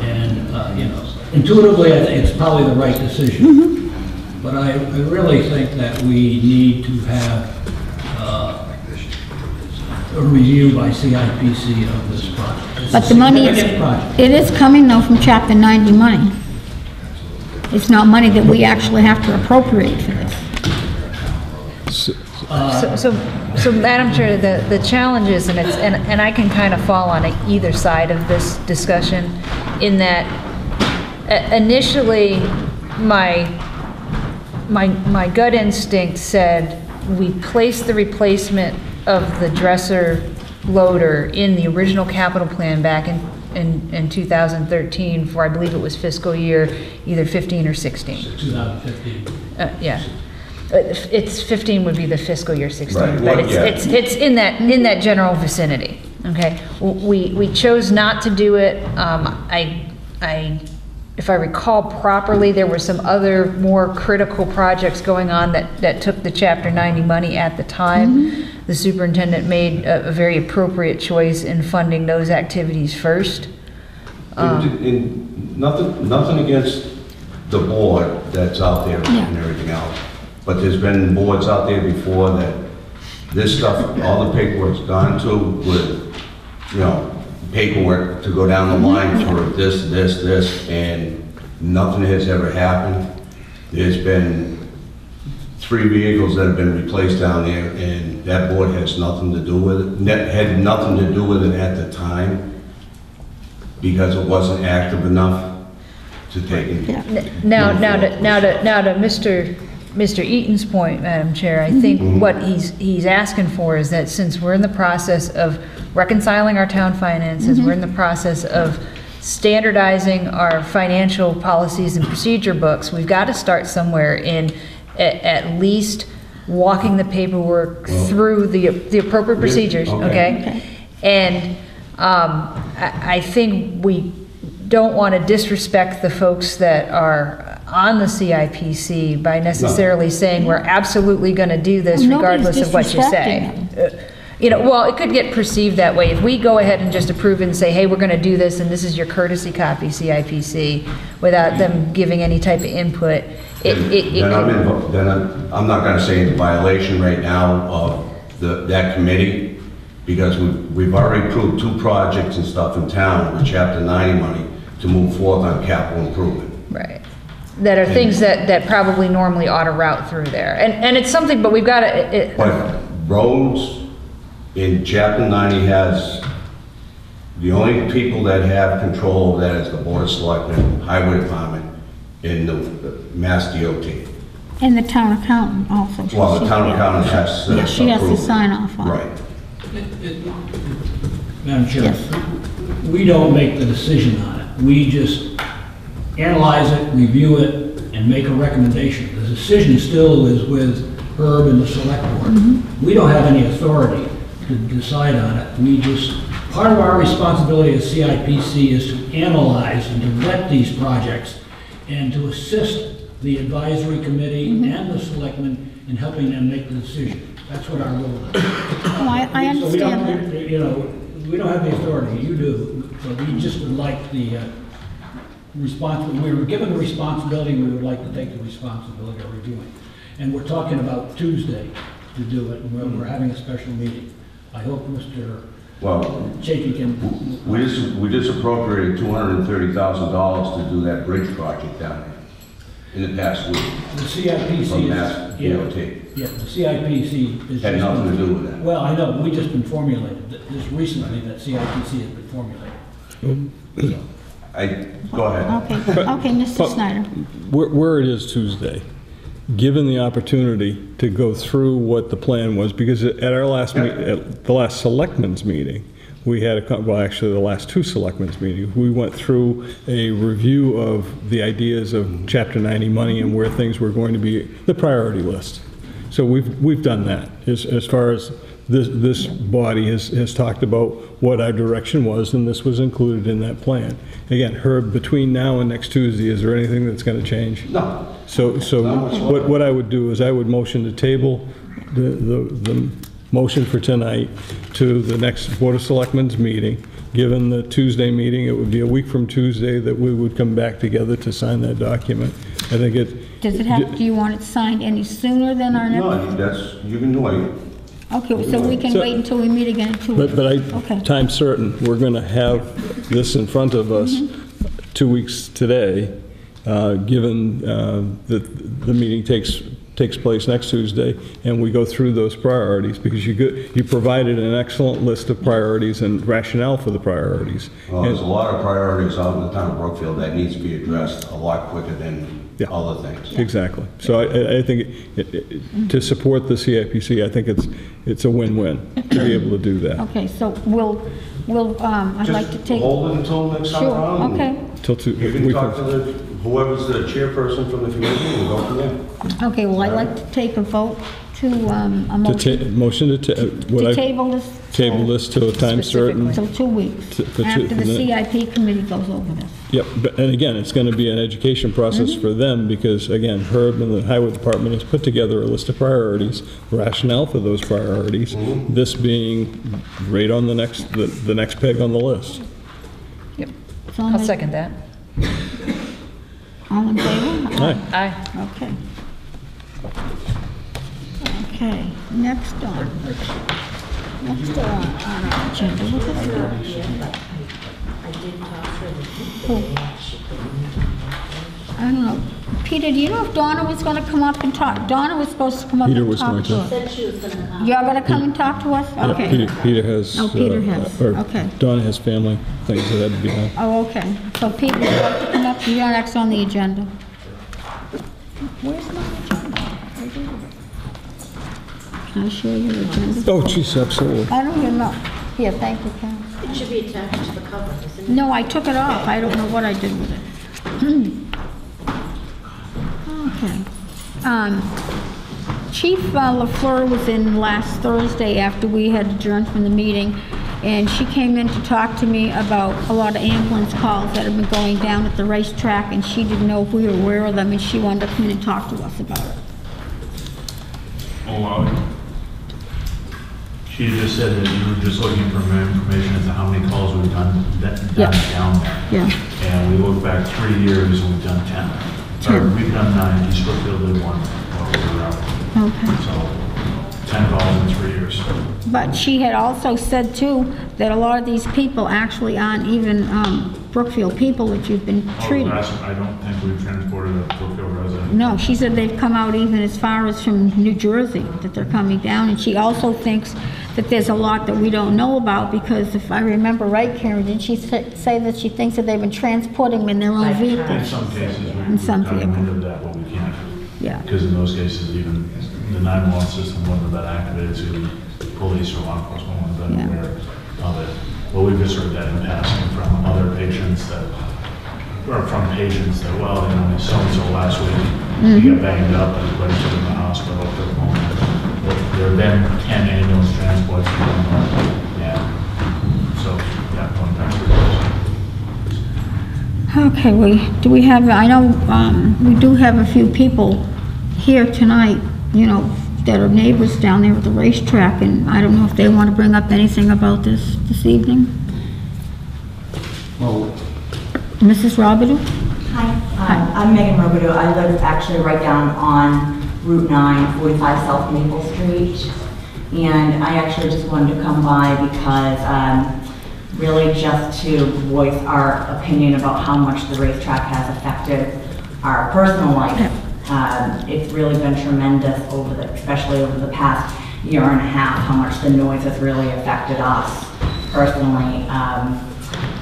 And, uh, you know, intuitively, I think it's probably the right decision. But I I really think that we need to have uh, a review by CIPC of this project. It's a But the money, is- significant project. it is coming though from chapter 90 money. It's not money that we actually have to appropriate for this. So, so, so Madam Chair, the, the challenge is, and it's, and, and I can kind of fall on either side of this discussion, in that uh, initially, my, my, my gut instinct said, we place the replacement of the dresser loader in the original capital plan back in, in, in 2013 for, I believe it was fiscal year either 15 or 16. 2015. Uh, yeah. Uh, It's 15 would be the fiscal year 16, Right, but it's, yeah. it's, it's in that, in that general vicinity, okay? We, we chose not to do it. Um, I, I, if I recall properly, there were some other more critical projects going on that, that took the Chapter 90 money at the time. Mm-hmm. The superintendent made a, a very appropriate choice in funding those activities first. And- and um, Nothing, nothing against the board that's out there and everything else, but there's been boards out there before that this stuff, all the paperwork's gone to with, you know, paperwork to go down the line mm-hmm. for this, this, this, and nothing has ever happened. There's been three vehicles that have been replaced down there, and that board has nothing to do with it, had nothing to do with it at the time because it wasn't active enough to take it. Now, now, to, now to, now to Mr. Mr. Eaton's point, Madam Chair, I think what he's, he's asking for is that since we're in the process of reconciling our town finances, we're in the process of standardizing our financial policies and procedure books, we've got to start somewhere in, at, at least walking the paperwork through the, the appropriate procedures, okay. okay? And, um, I, I think we don't want to disrespect the folks that are on the CIPC by necessarily saying we're absolutely going to do this Well, nobody's regardless of what you say. Uh, you know, well, it could get perceived that way. If we go ahead and just approve it and say, hey, we're gonna do this, and this is your courtesy copy, CIPC, without them giving any type of input, it, it, it Then I'm could, in, then I'm, I'm not gonna say it's a violation right now of the, that committee, because we, we've already approved two projects and stuff in town with chapter ninety money to move forth on capital improvement. Right. That are things that, that probably normally ought to route through there. And, and it's something, but we've gotta, it, But roads in chapter ninety has, the only people that have control of that is the board of selectmen, highway department, and the the mass DOT. And the town accountant also. Well, the town accountant has to Yeah, she has to approve. sign off on it. Right. Madam Chair, we don't make the decision on it. We just analyze it, review it, and make a recommendation. The decision still is with Herb and the Select Board. We don't have any authority to decide on it. We just, part of our responsibility as CIPC is to analyze and to vet these projects and to assist the advisory committee and the selectmen in helping them make the decision. That's what our role is. Oh, I, I So we don't, understand that. You know, we don't have the authority, you do, but we just would like the uh, responsibility, we were given the responsibility, we would like to take the responsibility of reviewing. And we're talking about Tuesday to do it, and we're, we're having a special meeting. I hope Mr. Well, Chafee can, we just, we just appropriated two hundred and thirty thousand dollars to do that bridge project down there in the past week. the CIPC From is. Mass yeah, DOT. Yeah, the CIPC is. Had just- nothing to do with that. Well, I know, we just been formulated, Th- this recently, that CIPC has been formulated. I, go ahead. Okay, okay, Mr. Snyder. Where, where it is Tuesday, given the opportunity to go through what the plan was, because at our last, me- at the last selectmen's meeting, we had a, co- well, actually, the last two selectmen's meetings, we went through a review of the ideas of Chapter 90 money and where things were going to be, the priority list. So we've, we've done that, as, as far as this, this body has, has talked about what our direction was, and this was included in that plan. Again, Herb, between now and next Tuesday, is there anything that's gonna change? No, So, so what, what I would do is I would motion to table the, the, the motion for tonight to the next Board of Selectmen's meeting. Given the Tuesday meeting, it would be a week from Tuesday that we would come back together to sign that document. I think it. Does it have, do you want it signed any sooner than our next? no, that's, you can do it. Okay, so we can So- wait until we meet again in two weeks? But, but Okay. I, time certain, we're going to have this in front of us two weeks today, uh, given uh, that the meeting takes, takes place next Tuesday, and we go through those priorities, because you, go- you provided an excellent list of priorities and rationale for the priorities. Well, there's a lot of priorities out in the town of Brookfield that needs to be addressed a lot quicker than Yeah. other things. Exactly. So I- I, I think, it- it- to support the CIPC, I think it's, it's a win-win to be able to do that. Okay, so we'll, we'll, um, I'd like to Just take, hold it until next time sure, around. okay. Till two- You can we talk to the, whoever's the chairperson from the committee and go from there. Okay, well, I'd like to take a vote to, um, a To motion ta, motion to, ta- what to I, table this. table uh, this till a time certain. Until two weeks, To- for two- after the the- CIP committee goes over this. Yep, but- and again, it's going to be an education process mm-hmm. for them, because again, Herb and the Highway Department has put together a list of priorities, rationale for those priorities, mm-hmm. this being right on the next, the the next peg on the list. Yep, So I'll make- second that. All in favor? Aye. Aye. Okay. Okay, next on, next on, on our agenda, what is it? I did talk to her. Who? I don't know. Peter, do you know if Donna was gonna come up and talk? Donna was supposed to come up Peter and was talk going to to. us. Said she was gonna come. You're gonna come and talk to us? Okay. Peter Peter has. Oh, Peter uh, has, or okay. Donna has family things that had to be done. Oh, okay. So Pete would like to come up, you're next on the agenda. Where's my agenda? Where's it? Can I share your agenda? Oh, jeez, absolutely. I don't even know. Here, thank you, Ken. It should be attached to the cover, isn't it? No, I took it off. I don't know what I did with it. Okay. Um, Chief uh, LaFleur was in last Thursday after we had adjourned from the meeting, and she came in to talk to me about a lot of ambulance calls that have been going down at the racetrack, and she didn't know if we were aware of them, and she wanted to come in and talk to us about it. Oh, uh, She just said that you were just looking for more information as to how many calls we've done, that- Yeah. done down there. Yeah. And we look back three years and we've done 10. Or Ten. we've done nine, East Brookfield did one while we were out. Okay. So 10 calls in three years. But she had also said too, that a lot of these people actually aren't even um, Brookfield people that you've been Oh, treating. last- I don't think we've transported a Brookfield resident. No, she said they've come out even as far as from New Jersey, that they're coming down, and she also thinks that there's a lot that we don't know about, because if I remember right, Karen, did she say say that she thinks that they've been transporting them in their own Like vehicles? In some cases, we- In some vehicle. of that, but we can't. Yeah. Because in those cases, even the 911 system wasn't been activated, so the police or law enforcement been Yeah. aware of it. Well, we've just heard that in passing from other patients that, or from patients that, well, you know, so-and-so last week, Mm-hmm. he got banged up, everybody took him to the hospital, him home. But There have been 10 ambulance transports, from them, yeah. So, yeah, going back to the Okay, we, do we have, I know, um, we do have a few people here tonight, you know, that are neighbors down there at the racetrack, and I don't know if they want to bring up anything about this, this evening? Well, Mrs. Robidoux? Hi, um, I'm Megan Robidoux. I live actually right down on Route 9, 45 South Maple Street. And I actually just wanted to come by because, um, really just to voice our opinion about how much the racetrack has affected our personal life. Um, It's really been tremendous over the, especially over the past year and a half, how much the noise has really affected us personally. Um,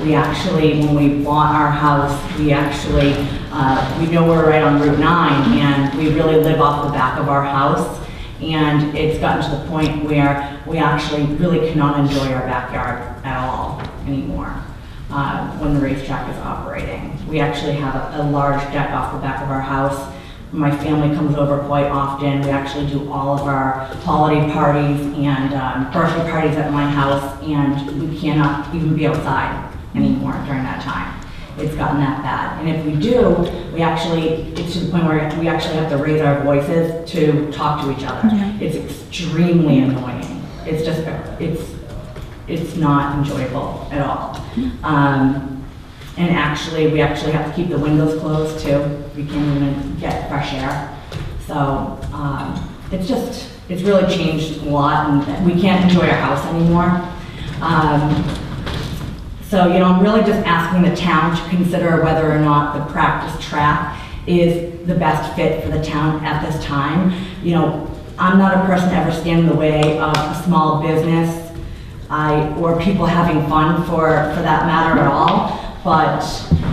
we actually, when we bought our house, we actually, uh, we know we're right on Route 9, and we really live off the back of our house. And it's gotten to the point where we actually really cannot enjoy our backyard at all anymore uh, when the racetrack is operating. We actually have a, a large deck off the back of our house. My family comes over quite often. We actually do all of our holiday parties and um, birthday parties at my house, and we cannot even be outside anymore during that time. It's gotten that bad. And if we do, we actually, it's to the point where we actually have to raise our voices to talk to each other. Yeah. It's extremely annoying. It's just, it's, it's not enjoyable at all. Um, and actually, we actually have to keep the windows closed too. We can't even get fresh air. So, um, it's just, it's really changed a lot and we can't enjoy our house anymore. Um, so, you know, I'm really just asking the town to consider whether or not the practice track is the best fit for the town at this time. You know, I'm not a person to ever stand in the way of a small business, I, or people having fun for, for that matter at all. But,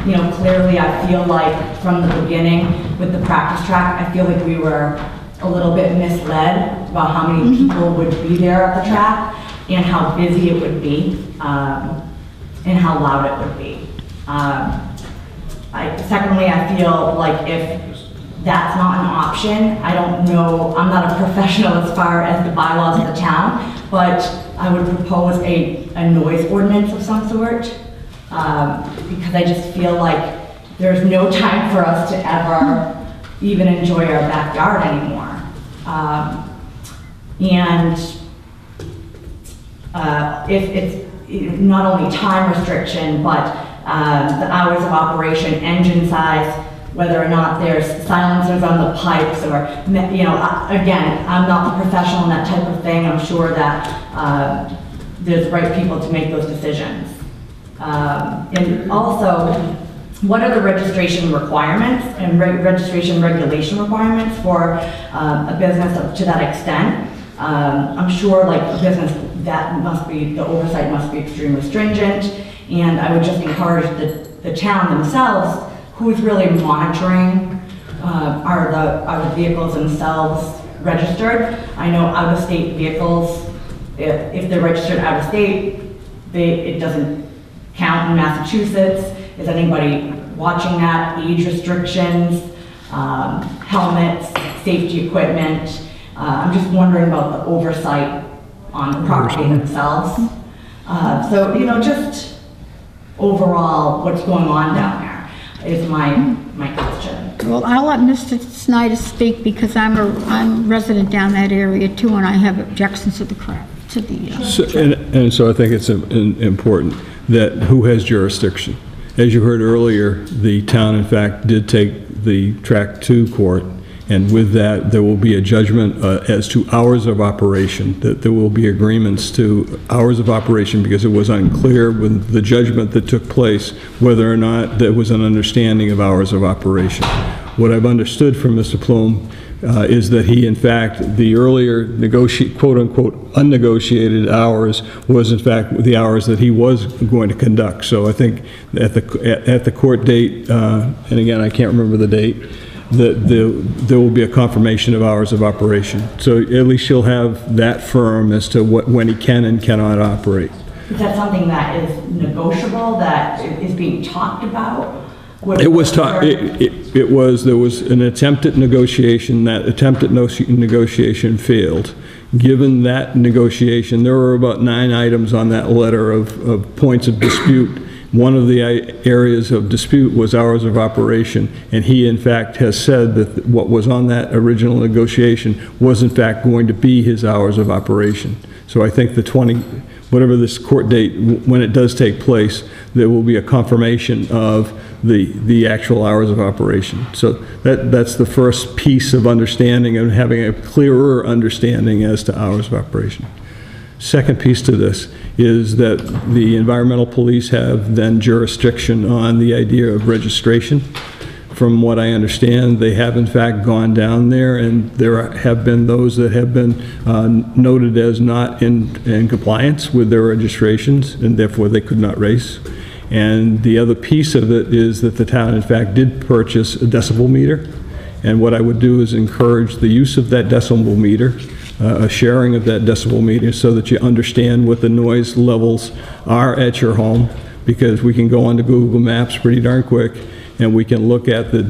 you know, clearly I feel like from the beginning with the practice track, I feel like we were a little bit misled about how many people would be there at the track and how busy it would be. Um, and how loud it would be. Um, I, secondly, I feel like if that's not an option, I don't know, I'm not a professional as far as the bylaws of the town, but I would propose a, a noise ordinance of some sort, um, because I just feel like there's no time for us to ever even enjoy our backyard anymore. Um, and uh, if it's not only time restriction, but um, the hours of operation, engine size, whether or not there's silencers on the pipes, or, you know, again, I'm not the professional in that type of thing. I'm sure that uh, there's the right people to make those decisions. Um, And also, what are the registration requirements and reg- registration regulation requirements for um, a business to that extent? Um, I'm sure like a business, that must be, the oversight must be extremely stringent, and I would just encourage the, the town themselves, who's really monitoring, uh, are the, are the vehicles themselves registered? I know out-of-state vehicles, if, if they're registered out-of-state, they, it doesn't count in Massachusetts. Is anybody watching that? Age restrictions, um, helmets, safety equipment. Uh, I'm just wondering about the oversight on the property themselves. Uh, so, you know, just overall, what's going on down there is my, my question. Well, I'll let Mr. Snyder speak because I'm a, I'm a resident down that area too, and I have objections to the crowd. to the, uh, So- And, and so I think it's im- im- important that who has jurisdiction. As you heard earlier, the town in fact did take the track to court, and with that, there will be a judgment uh, as to hours of operation, that there will be agreements to hours of operation, because it was unclear with the judgment that took place whether or not there was an understanding of hours of operation. What I've understood from Mr. Plume uh, is that he, in fact, the earlier negotiate, quote-unquote, unnegotiated hours was in fact the hours that he was going to conduct. So I think at the, at- at the court date, uh, and again, I can't remember the date, that the, there will be a confirmation of hours of operation. So at least you'll have that firm as to what, when he can and cannot operate. Is that something that is negotiable, that is being talked about? Would- It was, ta- it, it- it was, there was an attempt at negotiation, that attempt at no- negotiation failed. Given that negotiation, there were about nine items on that letter of, of points of dispute. One of the areas of dispute was hours of operation, and he in fact has said that what was on that original negotiation was in fact going to be his hours of operation. So I think the 20, whatever this court date, when it does take place, there will be a confirmation of the, the actual hours of operation. So that, that's the first piece of understanding and having a clearer understanding as to hours of operation. Second piece to this is that the environmental police have then jurisdiction on the idea of registration. From what I understand, they have in fact gone down there, and there have been those that have been uh, noted as not in, in compliance with their registrations, and therefore they could not race. And the other piece of it is that the town in fact did purchase a decibel meter, and what I would do is encourage the use of that decibel meter, uh, a sharing of that decibel meter, so that you understand what the noise levels are at your home, because we can go onto Google Maps pretty darn quick, and we can look at the,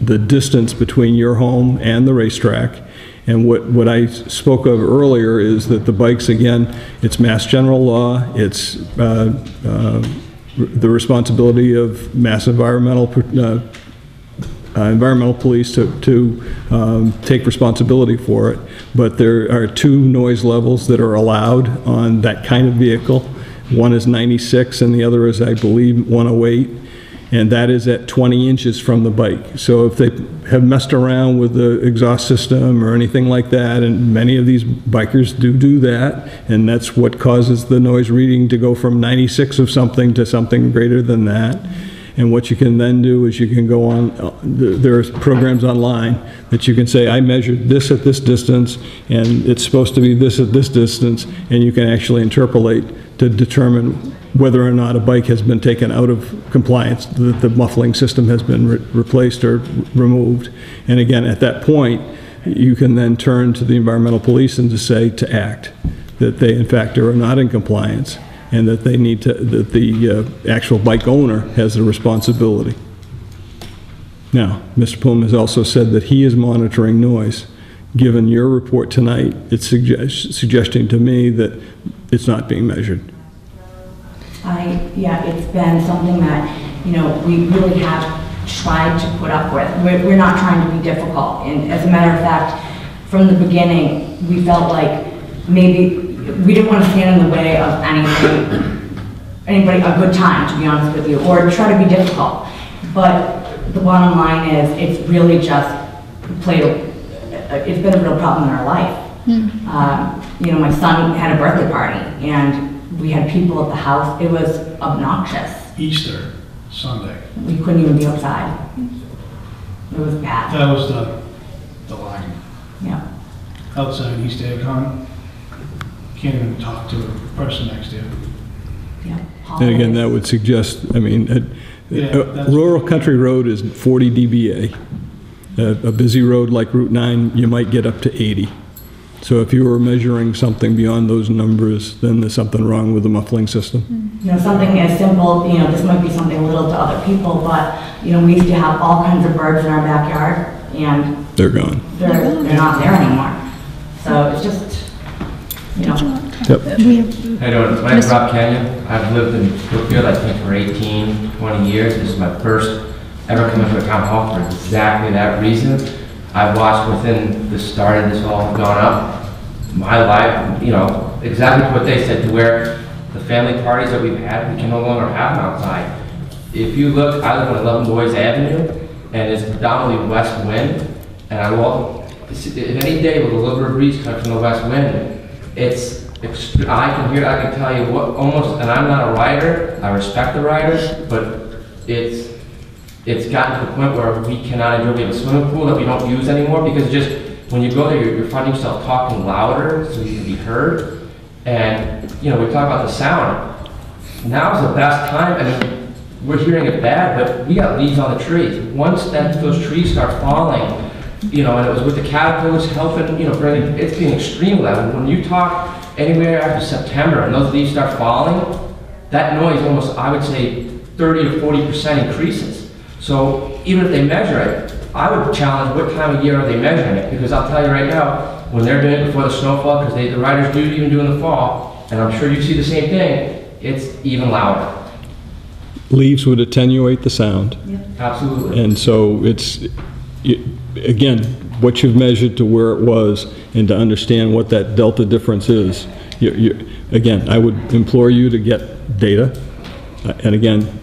the distance between your home and the racetrack. And what, what I spoke of earlier is that the bikes, again, it's mass general law, it's uh, uh, the responsibility of mass environmental uh, environmental police to, to um, take responsibility for it. But there are two noise levels that are allowed on that kind of vehicle. One is 96 and the other is, I believe, 108. And that is at 20 inches from the bike. So if they have messed around with the exhaust system or anything like that, and many of these bikers do do that, and that's what causes the noise reading to go from 96 of something to something greater than that. And what you can then do is you can go on, uh, th- there are programs online that you can say, I measured this at this distance, and it's supposed to be this at this distance, and you can actually interpolate to determine whether or not a bike has been taken out of compliance, that the muffling system has been re- replaced or removed. And again, at that point, you can then turn to the environmental police and to say to act, that they in fact are not in compliance, and that they need to, that the uh, actual bike owner has the responsibility. Now, Mr. Plume has also said that he is monitoring noise. Given your report tonight, it's suggest- suggesting to me that it's not being measured. I, yeah, it's been something that, you know, we really have tried to put up with. We're, we're not trying to be difficult. And as a matter of fact, from the beginning, we felt like maybe, we didn't want to stand in the way of anything, anybody, a good time, to be honest with you, or try to be difficult. But the bottom line is, it's really just played, a- it's been a real problem in our life. Um, You know, my son had a birthday party, and we had people at the house, it was obnoxious. Easter Sunday. We couldn't even be outside. It was bad, That was the, the line. yeah. Outside East Agcon. Can't even talk to a person next to you. yeah. And again, that would suggest, I mean, uh, Yeah, uh, that's- rural country road is 40 dBA. A a busy road like Route 9, you might get up to 80. So if you were measuring something beyond those numbers, then there's something wrong with the muffling system. You know, something as simple, you know, this might be something little to other people, but, you know, we used to have all kinds of birds in our backyard, and They're gone. they're, they're not there anymore. So it's just, you know, Yep. we have How you doing? My name's Rob Canyon. I've lived in Brookfield, I think, for 18, 20 years. This is my first ever coming to a town hall for exactly that reason. I've watched within the start of this all gone up. My life, you know, exactly what they said, to where the family parties that we've had, we can no longer have them outside. If you look, I live on 11 Boys Avenue, and it's predominantly west wind, and I walk, if any day with a little bit of breeze coming from the west wind, it's, I can hear, I can tell you what, almost, and I'm not a writer. I respect the riders, but it's, it's gotten to the point where we cannot enjoy, we have a swimming pool that we don't use anymore, because just, when you go there, you're, you're finding yourself talking louder, so you can be heard, and, you know, we talk about the sound, now's the best time, I mean, we're hearing it bad, but we got leaves on the trees. Once that, those trees start falling, you know, and it was with the caterpillars helping, you know, bring, it's being extreme level. When you talk anywhere after September and those leaves start falling, that noise almost, I would say, thirty to forty percent increases. So even if they measure it, I would challenge what time of year are they measuring it? Because I'll tell you right now, when they're doing it before the snowfall, because the riders do even do in the fall, and I'm sure you see the same thing, it's even louder. Leaves would attenuate the sound. Absolutely. And so it's, y- again, what you've measured to where it was and to understand what that delta difference is. You, you, again, I would implore you to get data. Uh, And again,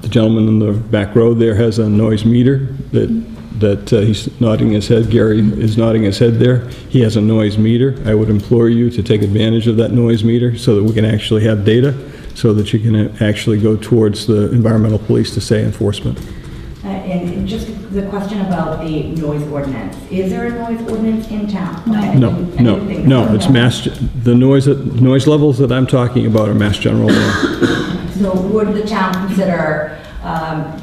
the gentleman in the back row there has a noise meter that, that uh, he's nodding his head, Gary is nodding his head there. He has a noise meter. I would implore you to take advantage of that noise meter so that we can actually have data, so that you can uh, actually go towards the environmental police to say enforcement. Uh, And and just the question about the noise ordinance. Is there a noise ordinance in town? Okay, I No, didn't- I no, didn't think no, it's mass, the noise, noise levels that I'm talking about are mass general law. So would the town consider um,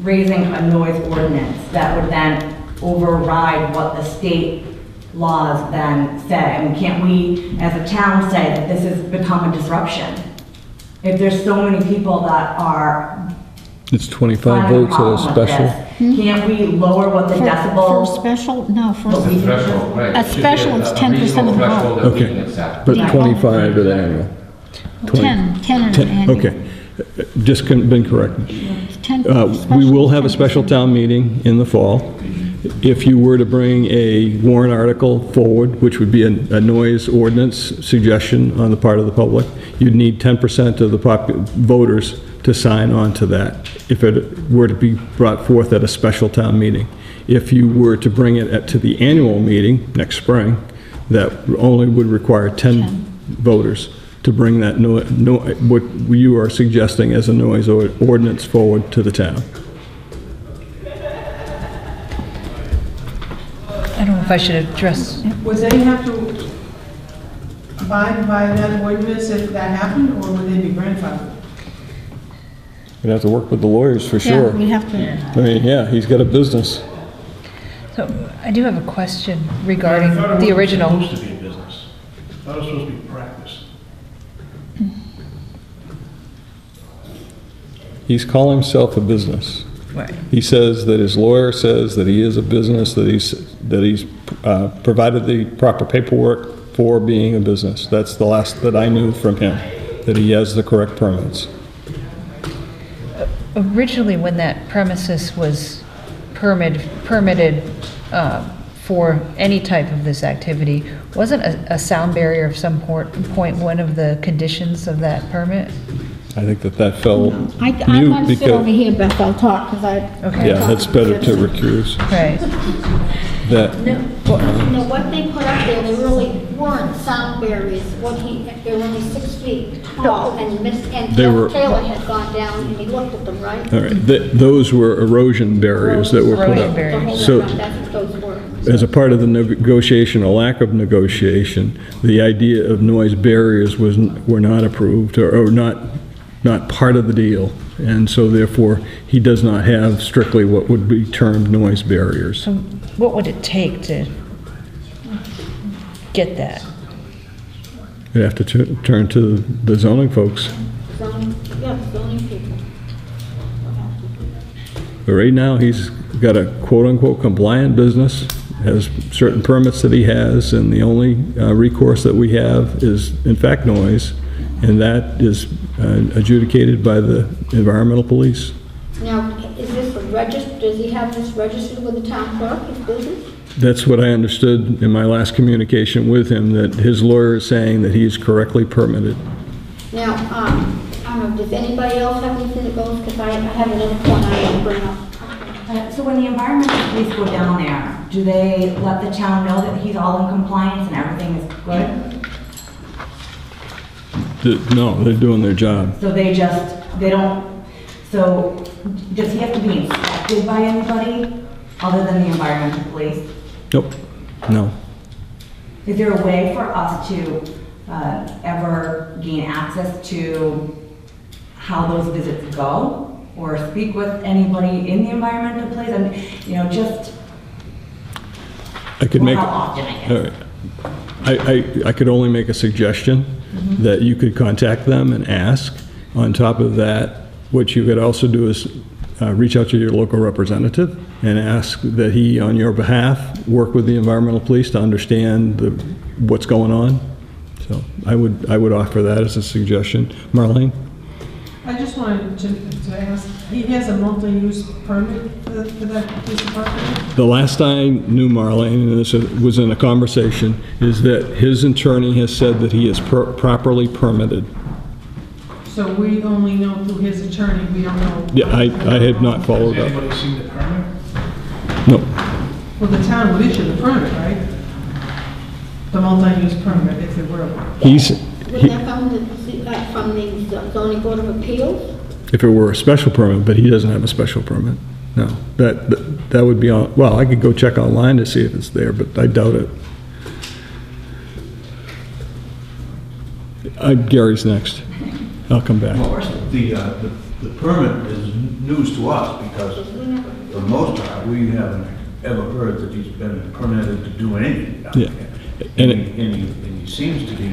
raising a noise ordinance that would then override what the state laws then say? I mean, can't we, as a town, say that this has become a disruption? If there's so many people that are It's 25 finding a votes at a problem with special. this, can't we lower what the For- For decibel? special, no, for, What we- Threshold, right. A special, it's 10% of the vote. Threshold that we Okay. can accept. But 25 at annual. 10, 10 at an 10, annual. okay. Just con- been corrected. 10 Uh, We special, will have a 10%. special town meeting in the fall. If you were to bring a warrant article forward, which would be a a noise ordinance suggestion on the part of the public, you'd need 10% of the popu- voters to sign on to that if it were to be brought forth at a special town meeting. If you were to bring it at- to the annual meeting next spring, that only would require 10 voters to bring that, no- no- what you are suggesting as a noise or- ordinance forward to the town. If I should address, Would they have to abide by that ordinance if that happened, or would they be grandfathered? We'd have to work with the lawyers for Yeah, sure. we have to, I mean, yeah, he's got a business. so I do have a question I regarding thought it the wasn't original. supposed to be a business. I thought it was supposed to be practice. He's calling himself a business. Right. He says that his lawyer says that he is a business, that he's, that he's uh, provided the proper paperwork for being a business. That's the last that I knew from him, that he has the correct permits. Originally, when that premises was permit, permitted uh, for any type of this activity, wasn't a, a sound barrier of some port, point one of the conditions of that permit? I think that that fell I, I mute want to sit over here, Beth, I'll talk, because I. Okay. yeah, that's better to recuse. Right. That, No, what they put up there, they really weren't sound barriers. What he, they were only six feet tall, and Miss, and They were- Jeff Taylor had gone down and he looked at them, right? all right, th- those were erosion barriers that were put Erosion up. barriers. The whole So- front, That's what those were. As a part of the negotiation, a lack of negotiation, the idea of noise barriers was, were not approved, or or not, not part of the deal. And so therefore, he does not have strictly what would be termed noise barriers. So what would it take to get that? You'd have to tu- turn to the zoning folks. Zoning, yeah, zoning people. But right now, he's got a quote-unquote compliant business, has certain permits that he has, and the only uh, recourse that we have is, in fact, noise, and that is uh, adjudicated by the environmental police. Now, is this a regist, does he have this registered with the town clerk, his business? That's what I understood in my last communication with him, that his lawyer is saying that he is correctly permitted. Now, um, I don't know, does anybody else have anything that goes, because I I have another point I want to bring up. Uh, So when the environmental police go down there, do they let the town know that he's all in compliance and everything is good? Th- No, they're doing their job. So they just, they don't, so does he have to be inspected by anybody other than the environmental police? Nope, no. Is there a way for us to uh, ever gain access to how those visits go? Or speak with anybody in the environmental police? And, you know, just, I could well, make. how often, I guess? Right. I, I, I could only make a suggestion. That you could contact them and ask. On top of that, what you could also do is uh, reach out to your local representative and ask that he, on your behalf, work with the environmental police to understand the, what's going on. So I would, I would offer that as a suggestion. Marlene? I just wanted to, to ask, he has a multi-use permit for, for that piece of property? The last I knew Marlene, and this was in a conversation, is that his attorney has said that he is per- properly permitted. So we only know through his attorney, we don't know. Yeah, I, I have not followed Has up. anybody seen the permit? No. Well, the town would issue the permit, right? The multi-use permit, if it were. He's, Would he- that come to- uh, from the zoning board of appeals? If it were a special permit, but he doesn't have a special permit. No, that, that- that would be on, well, I could go check online to see if it's there, but I doubt it. Uh, Gary's next. I'll come back. The, uh, the the permit is news to us because for the most part, we haven't ever heard that he's been permitted to do anything down Yeah. there. And And it- he, and he and he seems to be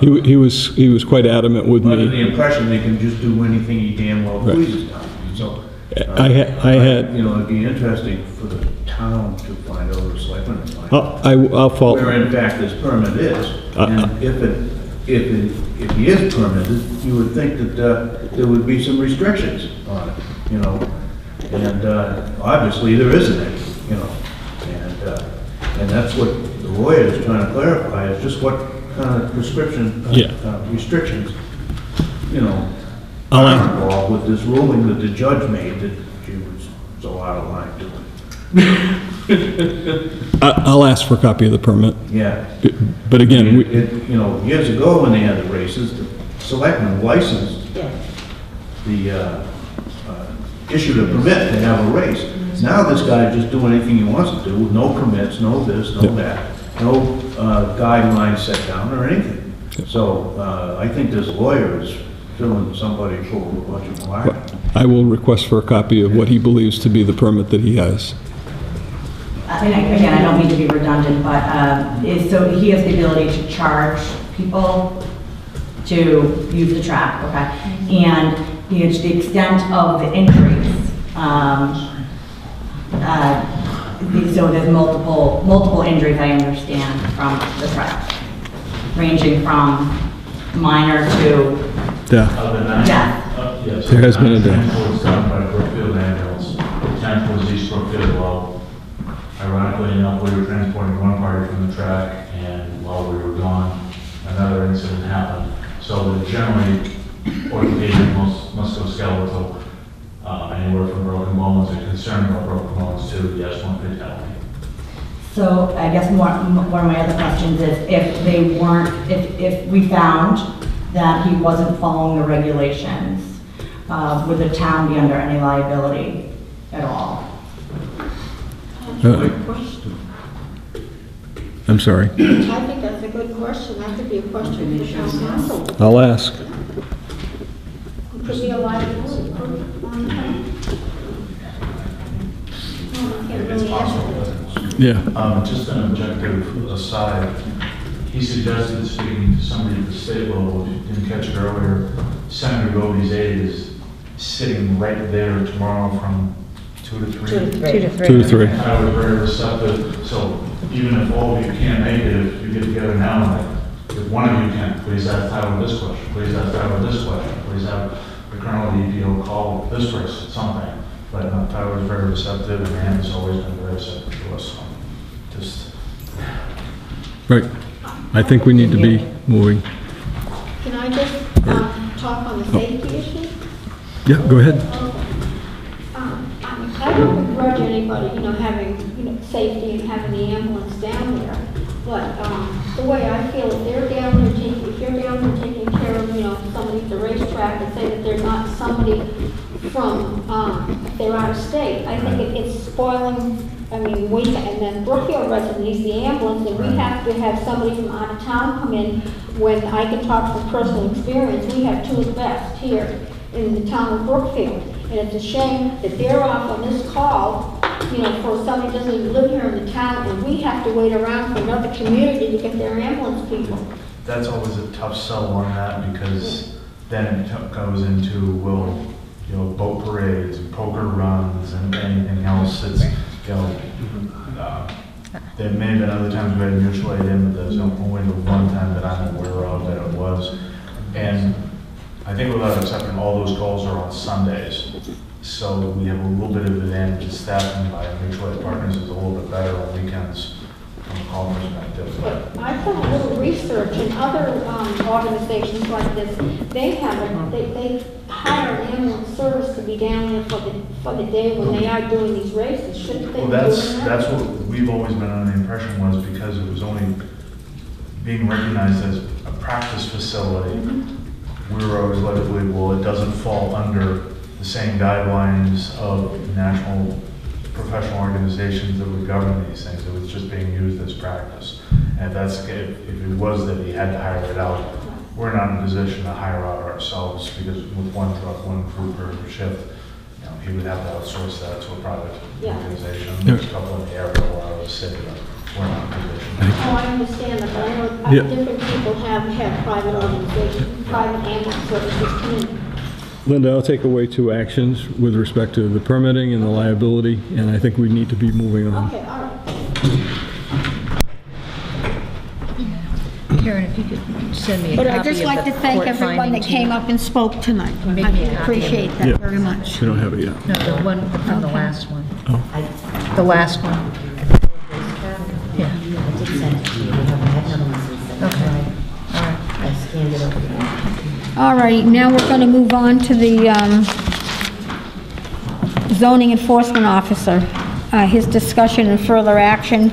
He, he was, he was quite adamant with me. under the me. impression they can just do anything he damn well Right. pleases down there. So. uh, I had, I had, You know, it'd be interesting for the town to find out, or selectmen to find out. I'll, I- I'll follow. where in fact this permit is. Uh, And if it, if it, if he is permitted, you would think that uh, there would be some restrictions on it, you know? And uh, obviously, there isn't any, you know? And, uh, and that's what the lawyer is trying to clarify, is just what kind of prescription, uh, Yeah. uh, restrictions, you know, I'll are involved with this ruling that the judge made that she was so out of line doing. I- I'll ask for a copy of the permit. Yeah. But again, we, It- You know, years ago when they had the races, the selectmen licensed the, uh, uh, issued a permit to have a race. Now this guy just doing anything he wants to do, with no permits, no this, no that, no uh, guidelines set down or anything. So uh, I think this lawyer is filling somebody full of a bunch of malarkey. I will request for a copy of what he believes to be the permit that he has. I mean, I- again, I don't mean to be redundant, but um, is, so he has the ability to charge people to use the track, okay? And, you know, the extent of the injuries, um, uh, so there's multiple, multiple injuries, I understand, from the track, ranging from minor to Yeah. Other than that? death. Uh, yes. There has been a death. Ten was done by Brookfield ambulance, ten was East Brookfield well. Ironically enough, we were transporting one party from the track, and while we were gone, another incident happened. So they're generally orthopedic, most musculoskeletal, uh, anywhere from broken bones and concern about broken bones to, yes, one could fatality. So I guess more, m- one of my other questions is if they weren't, if, if we found that he wasn't following the regulations, uh, would the town be under any liability at all? Uh, I'm sorry. I think that's a good question. That could be a question for town counsel. I'll ask. Could be a liability for, on the town. Oh, can't It's really answer possible. Yeah. Um, just an objective aside, he suggested speaking to somebody at the state level, if you didn't catch it earlier, Senator Gobi's aide is sitting right there tomorrow from two to three. Two to three. Two to three. Two to three. I was very receptive, so even if all of you can't make it, if you get together now, and if one of you can, please ask Tyler this question, please ask Tyler this question, please have the colonel of the EPO call this person, something. But uh, Tyler was very receptive, and Anne has always been very receptive to us, so. just, Right. I think we need to be moving. Can I just um, talk on the safety issue? Yeah, go ahead. Um, I I don't begrudge anybody, you know, having, you know, safety and having the ambulance down there. But um, the way I feel, if they're down there taking, if you're down there taking care you know, somebody at the racetrack and say that they're not somebody from, um, they're out of state, I think it- it's spoiling, I mean, we, and then Brookfield resident needs the ambulance, and we have to have somebody from out of town come in. When I can talk from personal experience, we have two of the best here in the town of Brookfield. And it's a shame that they're off on this call, you know, for somebody who doesn't even live here in the town, and we have to wait around for another community to get their ambulance people. That's always a tough sell on that because then it goes into, well, you know, boat parades, and poker runs, and anything else that's, you know, uh, there may have been other times we had mutual aid in, but there's only the one time that I'm aware of that it was. And I think without exception, all those calls are on Sundays. So we have a little bit of advantage, staffing by mutual aid partners is a little bit better on weekends from a call. But I've done a little research, and other um, organizations like this, they have, a- they, they hire an ambulance service to be down there for the, for the day when they are doing these races, shouldn't they Well, that's, that? that's what we've always been under the impression was because it was only being recognized as a practice facility. We were always led to believe, well, it doesn't fall under the same guidelines of national professional organizations that would govern these things. It was just being used as practice. And if that's, if, if it was that he had to hire it out, we're not in a position to hire out ourselves because with one truck, one crew per shift, you know, he would have to outsource that to a private Yeah. organization. There's a couple in the area where I was sitting, but we're not in a position. Oh, I understand that, but I know Yeah. different people have, had private organizations, private ambulance services come in. Linda, I'll take away two actions with respect to the permitting and the liability, and I think we need to be moving on. Okay, all right. Karen, if you could send me a But copy I'd just of like the to thank court everyone finding that came up and spoke tonight. Make I copy of appreciate it. that Yeah. very much. We don't have it yet. No, the one from the Okay. last one. Oh. I, The last one. Yeah. I did send it to you, I haven't had another one since then. Okay. All right. I scanned it over there. All right, now we're going to move on to the um, zoning enforcement officer, uh, his discussion and further action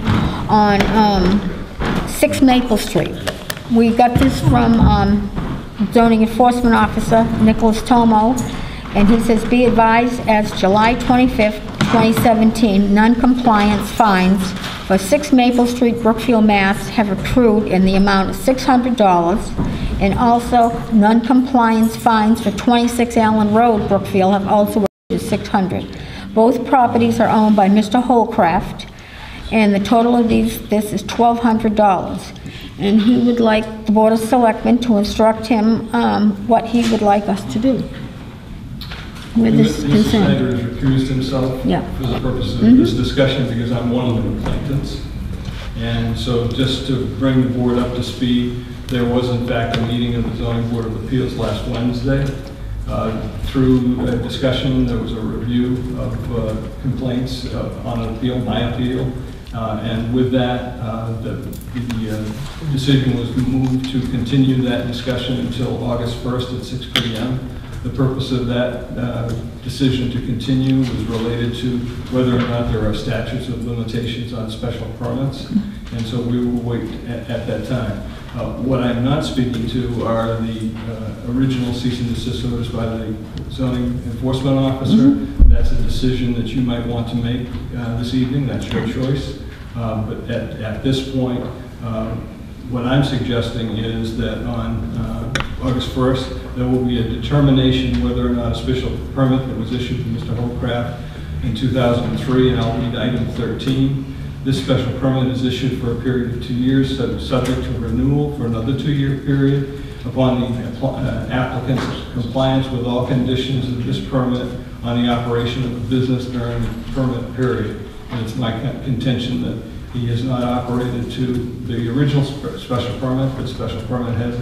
on um, 6 Maple Street. We got this from um, zoning enforcement officer Nicholas Tomo, and he says, "Be advised, as July 25th, 2017, non-compliance fines for 6 Maple Street, Brookfield, Mass. have accrued in the amount of $600, and also non-compliance fines for 26 Allen Road, Brookfield, have also accrued 600. Both properties are owned by Mr. Holcraft, and the total of these, this is $1,200. And he would like the Board of Selectmen to instruct him um, what he would like us to do with this Mr. concern. Snyder has recused himself Yeah. for the purpose of Mhm. this discussion because I'm one of the plaintiffs. And so just to bring the board up to speed, there was in fact a meeting of the zoning board of appeals last Wednesday. Uh, Through a discussion, there was a review of uh, complaints uh, on appeal, my appeal. Uh, And with that, uh, the the, uh, decision was moved to continue that discussion until August 1st at 6 PM. The purpose of that uh, decision to continue was related to whether or not there are statutes of limitations on special permits, and so we will wait at at that time. Uh, What I'm not speaking to are the uh, original cease and desist orders by the zoning enforcement officer. That's a decision that you might want to make uh, this evening, that's your choice. Uh, But at at this point, uh, what I'm suggesting is that on uh, August 1st, there will be a determination whether or not a special permit that was issued to Mr. Holcraft in 2003, and I'll read item 13. This special permit is issued for a period of two years, sub- subject to renewal for another two-year period upon the uh, applicant's compliance with all conditions of this permit on the operation of the business during the permit period. And it's my contention that He has not operated to the original special permit. but special permit has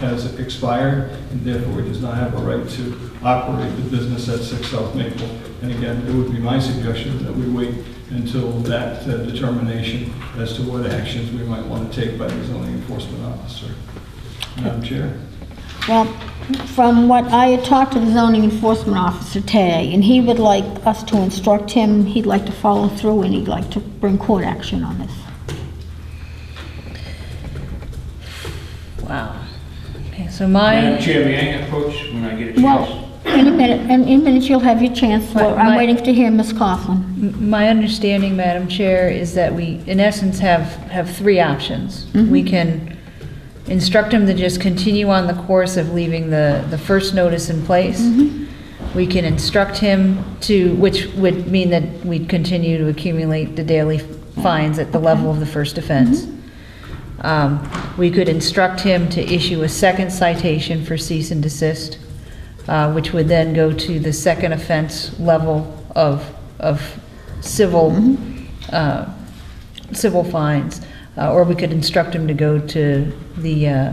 has expired, and therefore he does not have a right to operate the business at 6 South Maple. And again, it would be my suggestion that we wait until that uh, determination as to what actions we might want to take by the zoning enforcement officer. Madam Chair? Well, from what I had talked to the zoning enforcement officer today, and he would like us to instruct him, he'd like to follow through, and he'd like to bring court action on this. Wow. Okay, so my. Madam Chair, may I approach when I get a chance? Well, in a minute, in a minute you'll have your chance. Well, I'm My- waiting to hear Ms. Coughlin. M- My understanding, Madam Chair, is that we, in essence, have, have three options. Mm-hmm. We can instruct him to just continue on the course of leaving the, the first notice in place. Mm-hmm. We can instruct him to, which would mean that we'd continue to accumulate the daily fines at the level of the first offense. Mm-hmm. Um, We could instruct him to issue a second citation for cease and desist, uh, which would then go to the second offense level of, of civil, uh, civil fines. Uh, Or we could instruct him to go to the uh,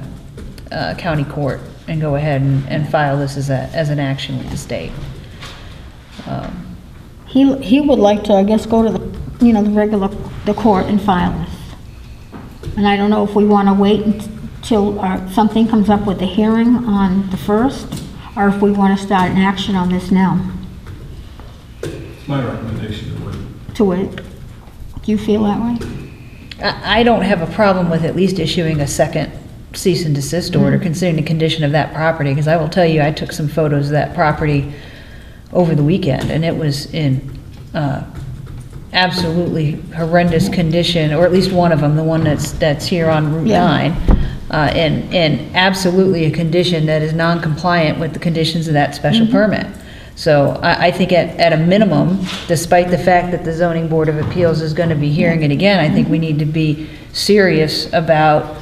uh, county court and go ahead and and file this as a, as an action with the state. Um, He, he would like to, I guess, go to the, you know, the regular, the court and file this. And I don't know if we want to wait until uh, something comes up with the hearing on the first, or if we want to start an action on this now. It's my recommendation to wait. To wait. Do you feel that way? I I don't have a problem with at least issuing a second cease and desist order, considering the condition of that property, because I will tell you, I took some photos of that property over the weekend, and it was in uh, absolutely horrendous condition, or at least one of them, the one that's, that's here on Route Yeah. 9, uh, and, and absolutely a condition that is non-compliant with the conditions of that special permit. So I, I think at, at a minimum, despite the fact that the zoning board of appeals is gonna be hearing it again, I think we need to be serious about,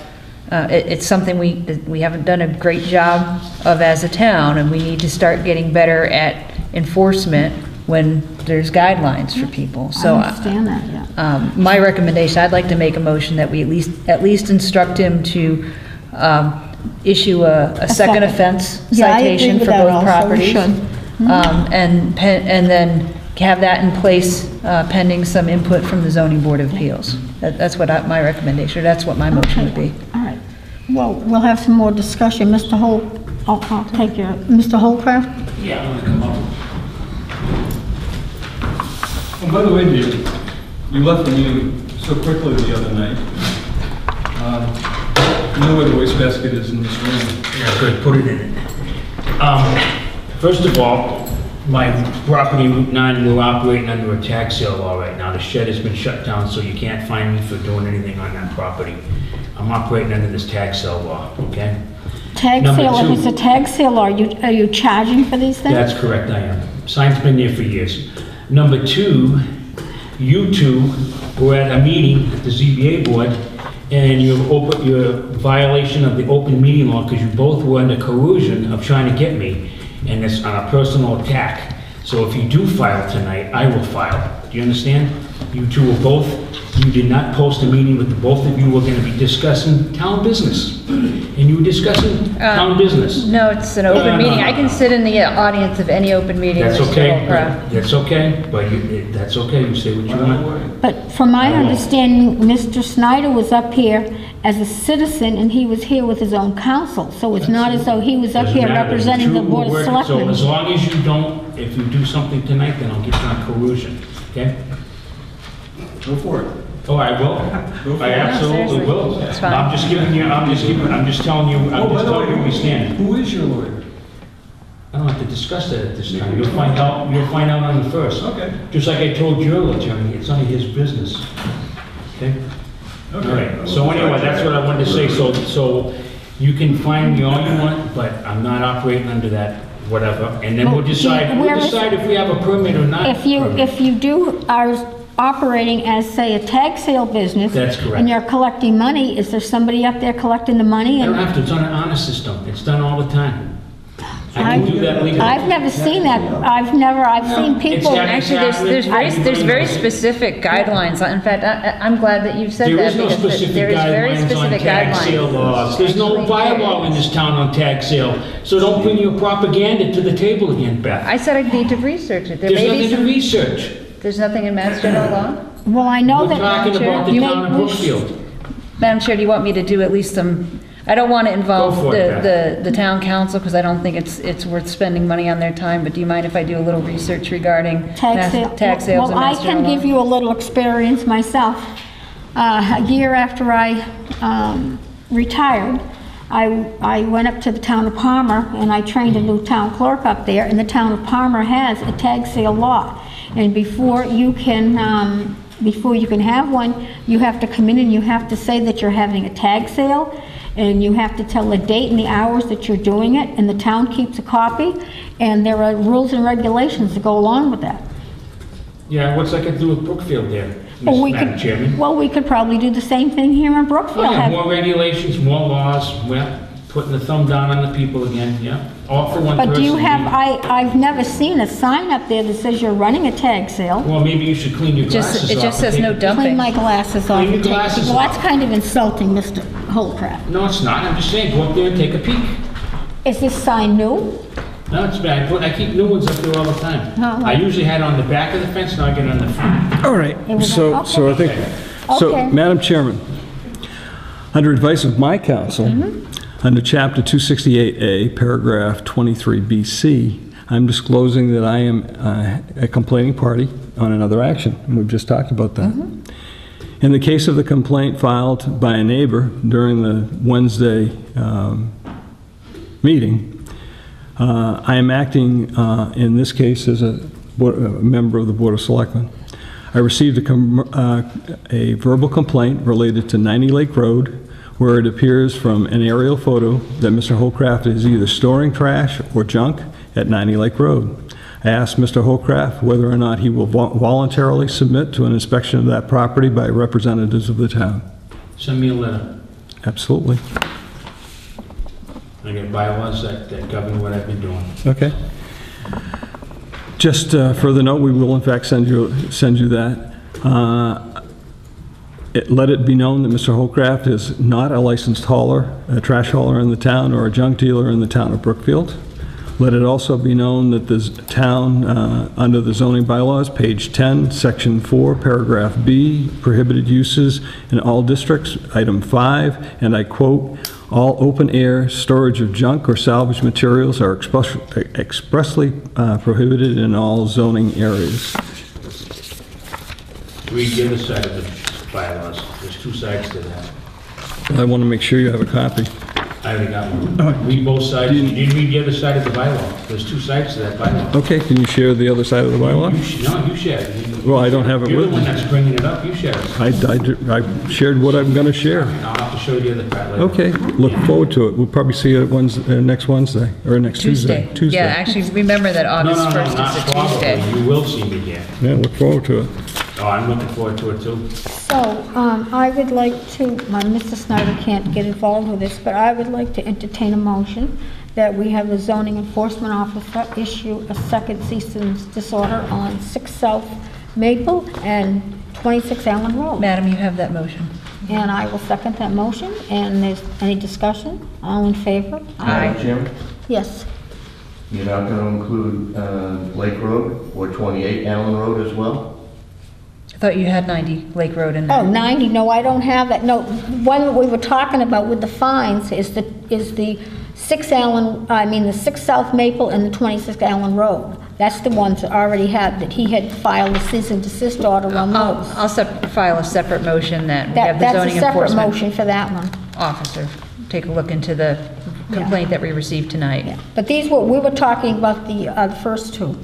uh, it, it's something we, that we haven't done a great job of as a town, and we need to start getting better at enforcement when there's guidelines for people, so. I I- understand that, yeah. um, My recommendation, I'd like to make a motion that we at least, at least instruct him to um, issue a, a second second. offense Yeah, I agree citation with for that both also. We properties. should. Um, And, pe- and then have that in place uh, pending some input from the zoning board of appeals. That- That's what I- my recommendation, that's what my motion would be. All right. Well, we'll have some more discussion. Mr. Holt, I'll, I'll take your, Mr. Holcraft? Yeah, I'm gonna come up. Oh, by the way, David, you left the meeting so quickly the other night. Um, You know where the wastebasket is in this room? Yeah, good, put it in it. Um, first of all, my property Route 9, we're operating under a tax sale law right now. The shed has been shut down, so you can't find me for doing anything on that property. I'm operating under this tax sale law, okay? Tag Number sale, if it's a tag sale, are you, are you charging for these things? That's correct, I am. Sign's been there for years. Number two, you two were at a meeting at the ZBA board, and your open, your violation of the open meeting law, because you both were under collusion of trying to get me, and it's on a personal attack. So if you do file tonight, I will file. Do you understand? You two were both, you did not post a meeting, but the both of you were gonna be discussing town business. And you were discussing uh, town business. No, it's an No, no, open no, meeting, no, I no. can sit in the audience of any open meeting. That's Mr. okay, Holcraft. Uh, that's okay, but you, that's okay, you say what you want. But from my understanding, Mr. Snyder was up here as a citizen, and he was here with his own counsel. So it's not as though he was up Doesn't here matter, representing the two Board of work- So as Selectmen. long as you don't, if you do something tonight, then I'll get you on collusion, okay? Go for it. Oh, I will. I absolutely seriously. will. It's fine. I'm just giving you, I'm just giving, I'm just telling you, Oh, I'm by just telling you where we way, stand. who is your lawyer? I don't have to discuss that at this time. You'll find out, you'll find out on the first. Okay. Just like I told your attorney, it's none of his business. Okay? All right, so anyway, that's what I wanted to say, so, so you can find me all you want, but I'm not operating under that, whatever, and then we'll Well, decide, we'll is- decide if we have a permit or not. If you, permit. if you do, are operating as, say, a tag sale business. That's correct. And you're collecting money, is there somebody up there collecting the money? I don't And have to, it's on an honor system, it's done all the time. I can do that legally. I've never seen that, I've never, I've seen people. Exactly. Actually, there's, there's very, there's very specific guidelines. In fact, I, I- I'm glad that you've said There that. is no because specific there is very guidelines on specific tag sale guidelines. laws. There's no bylaw in this town on tag sale. So don't bring your propaganda to the table again, Beth. I said I'd need to research it. There There's may be nothing to some, research. there's nothing in Mass General law? Well, I know We're that. talking about the You town of may- Brookfield. Madam Chair, do you want me to do at least some, I don't want to involve Go for it, the, the, the town counsel because I don't think it's, it's worth spending money on their time, but do you mind if I do a little research regarding Tax mass- sale. tag sales and Well, I Mass can give you a little experience myself. Uh, A year after I um, retired, I, I went up to the town of Palmer and I trained a new town clerk up there, and the town of Palmer has a tag sale law. And before you can, um, before you can have one, you have to come in and you have to say that you're having a tag sale, and you have to tell the date and the hours that you're doing it, and the town keeps a copy, and there are rules and regulations that go along with that. Yeah, what's that got to do with Brookfield there, Well, we Madam could, Chairman? well, we could probably do the same thing here in Oh, Brookfield. yeah, have- more regulations, more laws, well, putting the thumb down on the people again, yeah. All for one person. But do you have. I, I've never seen a sign up there that says you're running a tag sale. Well, maybe you should clean your Just- glasses it off. just and says no take- dump- Clean my glasses off. Clean your and take- glasses Well, that's kind of insulting, Mr. Holcraft. No, it's not, I'm just saying, go up there and take a peek. Is this sign new? No, it's bad, I put- I keep new ones up there all the time. Oh. I usually had it on the back of the fence, now I get it on the front. All right, was so, like- so I think, so, Okay. Madam Chairman, under advice of my counsel, mm-hmm. Under Chapter 268A, Paragraph 23BC, I'm disclosing that I am uh, a complaining party on another action, and we've just talked about that. In the case of the complaint filed by a neighbor during the Wednesday um, meeting, uh, I am acting, uh, in this case, as a board- a member of the Board of Selectmen. I received a com- uh, a verbal complaint related to 90 Lake Road, where it appears from an aerial photo that Mr. Holcraft is either storing trash or junk at 90 Lake Road. I asked Mr. Holcraft whether or not he will vo- voluntarily submit to an inspection of that property by representatives of the town. Send me a letter. Absolutely. I got bylaws that, that govern what I've been doing. Okay. Just uh, further note, we will in fact send you, send you that. Uh, it- Let it be known that Mr. Holcraft is not a licensed hauler, a trash hauler in the town, or a junk dealer in the town of Brookfield. Let it also be known that the town, uh, under the zoning bylaws, page 10, section 4, paragraph B, prohibited uses in all districts, item 5, and I quote, "All open-air storage of junk or salvage materials are express- expressly uh, prohibited in all zoning areas." Other side of the bylaws, there's two sides to that. I want to make sure you have a copy. I already got one. Read both sides, you didn't read the other side of the bylaw, there's two sides to that bylaw. Okay, can you share the other side of the bylaw? You sh- No, you shared it. Well, I don't have it You're with the one me. that's bringing it up, you shared it. I, I did- I shared what I'm going to share. I'll have to show you the other part later. Okay, look forward to it. We'll probably see you at Wednesday, uh, next Wednesday, or next Tuesday. Tuesday. Yeah, actually, remember that No, August no, no, 1st not is a probably, Tuesday. you will see me again. Yeah, look forward to it. Oh, I'm looking forward to it too. So, um, I would like to, my Mr. Snyder can't get involved with this, but I would like to entertain a motion that we have the zoning enforcement officer issue a second cease and disorder on 6 South Maple and 26 Allen Road. Madam, you have that motion. And I will second that motion, and there's any discussion? All in favor? Madam Chairman, Yes. You're not going to include uh, Lake Road or 28 Allen Road as well? Thought you had 90 Lake Road in there. Oh, 90, no, I don't have that, no, one that we were talking about with the fines is the, is the 6 Allen, I mean, the 6 South Maple and the 26 Allen Road. That's the ones that already had, that he had filed a cease and desist order on I'll, those. I'll sep- file a separate motion that we That, have the that's a zoning separate enforcement motion for that one. officer take a look into the complaint that we received tonight. Yeah. But these were, we were talking about the, uh, the first two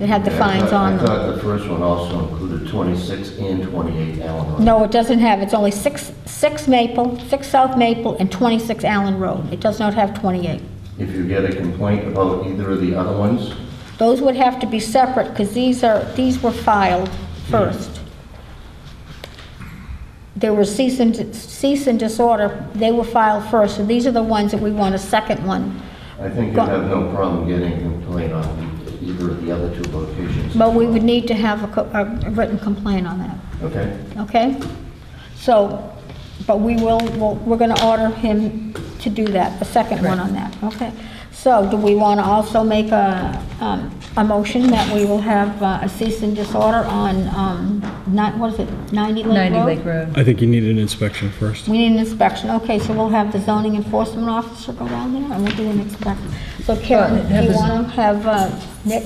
that had the Yeah, I fines thought- on I them. thought the first one also included 26 and 28 Allen Road. No, it doesn't have, it's only 6, 6 Maple, 6 South Maple, and 26 Allen Road. It does not have 28. If you get a complaint about either of the other ones, Those would have to be separate, because these are, these were filed first. There were cease and, cease and disorder, they were filed first, so these are the ones that we want a second one I think you'd have no problem getting a complaint on either of the other two locations. But we would need to have a co- a a written complaint on that, Okay. okay? So, but we will, we'll- we're going to order him to do that, the second one on that, okay? So do we want to also make a, um, a motion that we will have uh, a cease and disorder on, um, not, what is it, 90 Lake Road? 90 Lake Road. I think you need an inspection first. We need an inspection, okay, so we'll have the zoning enforcement officer go down there and we'll do an inspection. So Karen, do you want to have uh, Nick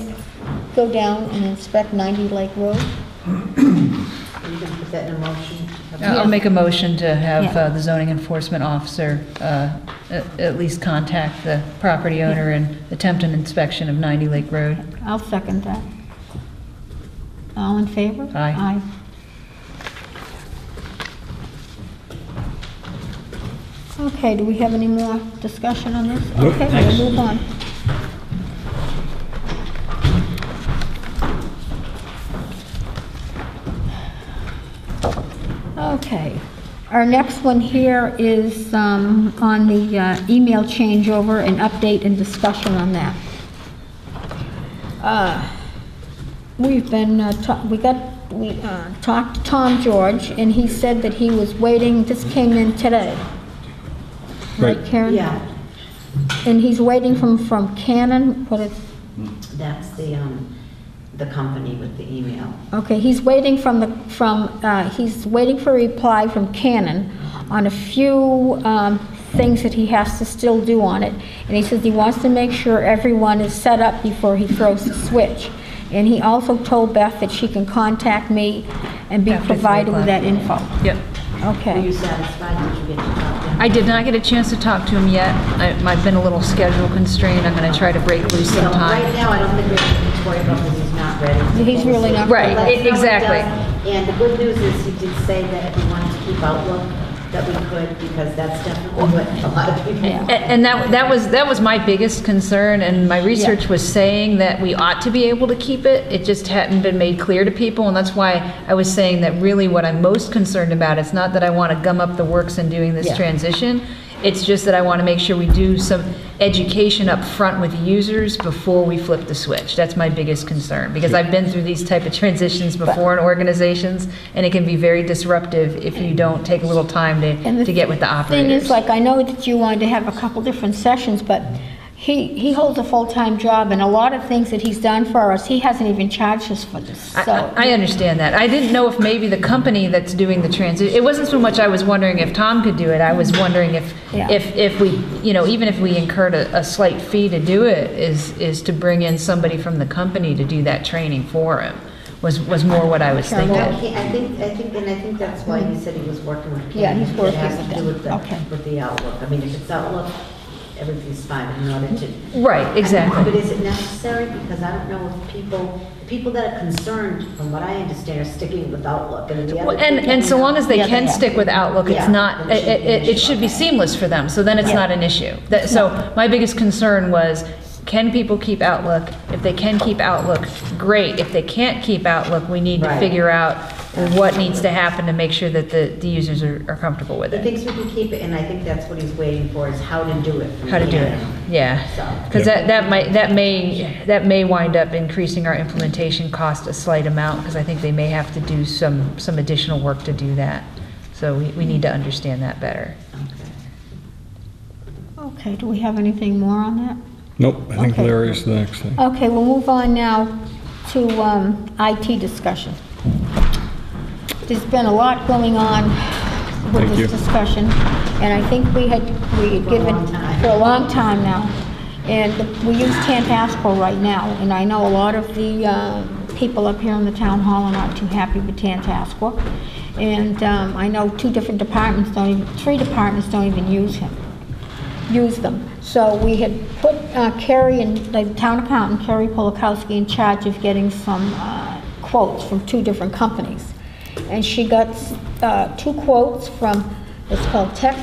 go down and inspect 90 Lake Road? Are you gonna put that in a motion? I'll make a motion to have Yeah. uh, the zoning enforcement officer uh, at at least contact the property owner and attempt an inspection of 90 Lake Road. I'll second that. All in favor? Aye. Aye. Okay, do we have any more discussion on this? Nope. Okay, we'll move on. Okay, our next one here is um, on the uh, email changeover and update and discussion on that. Uh, We've been, uh, ta- we got, we uh, talked to Tom George, and he said that he was waiting, this came in today. Right, Right. Karen? Yeah, And he's waiting from, from Canon, what is, that's the, um, the company with the email. okay, he's waiting from the, from, uh, he's waiting for a reply from Canon on a few um, things that he has to still do on it. And he says he wants to make sure everyone is set up before he throws the switch. And he also told Beth that she can contact me and be After three provided with that info. Yep. Were Okay. you satisfied? Did you get to talk to him? I did not get a chance to talk to him yet. I- I've been a little schedule constrained. I'm going to try to break loose So some right time. now, I don't think we have to worry about because he's not ready. He's really not Right, Let us know when he exactly. does. And the good news is he did say that if we wanted to keep Outlook, that we could, because that's definitely what a lot of people. A- And that, that was, that was my biggest concern, and my research was saying that we ought to be able to keep it. It just hadn't been made clear to people, and that's why I was saying that really what I'm most concerned about, it's not that I want to gum up the works in doing this transition, it's just that I want to make sure we do some education up front with users before we flip the switch. That's my biggest concern, because I've been through these type of transitions before in organizations, and it can be very disruptive if you don't take a little time to, to get with the operators. Thing is, like, I know that you wanted to have a couple different sessions, but he, he holds a full-time job, and a lot of things that he's done for us, he hasn't even charged us for this, I- so. I I understand that. I didn't know if maybe the company that's doing the transit, it wasn't so much I was wondering if Tom could do it, I was wondering if, Yeah. if, if we, you know, even if we incurred a, a slight fee to do it, is, is to bring in somebody from the company to do that training for him, was, was more what I was Carol, No, thinking. he- I think, I think, and I think that's why he said he was working with Ken. Yeah, he's It working has with to do them. with the, Okay. with the Outlook. I mean, if it's Outlook, everything's fine, in order to. Right, exactly. But is it necessary? Because I don't know if people, the people that are concerned, from what I understand, are sticking with Outlook, and the other. Well, And, and so long as they Yeah, can stick with Outlook, it's Yeah, not, it it, shouldn't be an it, it issue. should be seamless for them, so then it's Yeah. not an issue. That, so my biggest concern was, can people keep Outlook? If they can keep Outlook, great. If they can't keep Outlook, we need to Right. figure out what needs to happen to make sure that the, the users are, are comfortable with He it. thinks we can keep it, and I think that's what he's waiting for, is how to do it. from How to do it, Ken. yeah. So. Because that, that might, that may, that may wind up increasing our implementation cost a slight amount, because I think they may have to do some, some additional work to do that. So we, we need to understand that better. Okay. Okay, do we have anything more on that? Nope, I think Okay. Larry's the next thing. Okay, we'll move on now to um, IT discussion. There's been a lot going on with Thank this you. discussion, and I think we had, we had given, for a long time now, and we use Tantasco right now, and I know a lot of the uh, people up here in the town hall are not too happy with Tantasco, and um, I know two different departments don't even, three departments don't even use him use them. So we had put uh, Carrie and the town accountant, Carrie Polakowski, in charge of getting some uh, quotes from two different companies. And she got uh, two quotes from, it's called Tech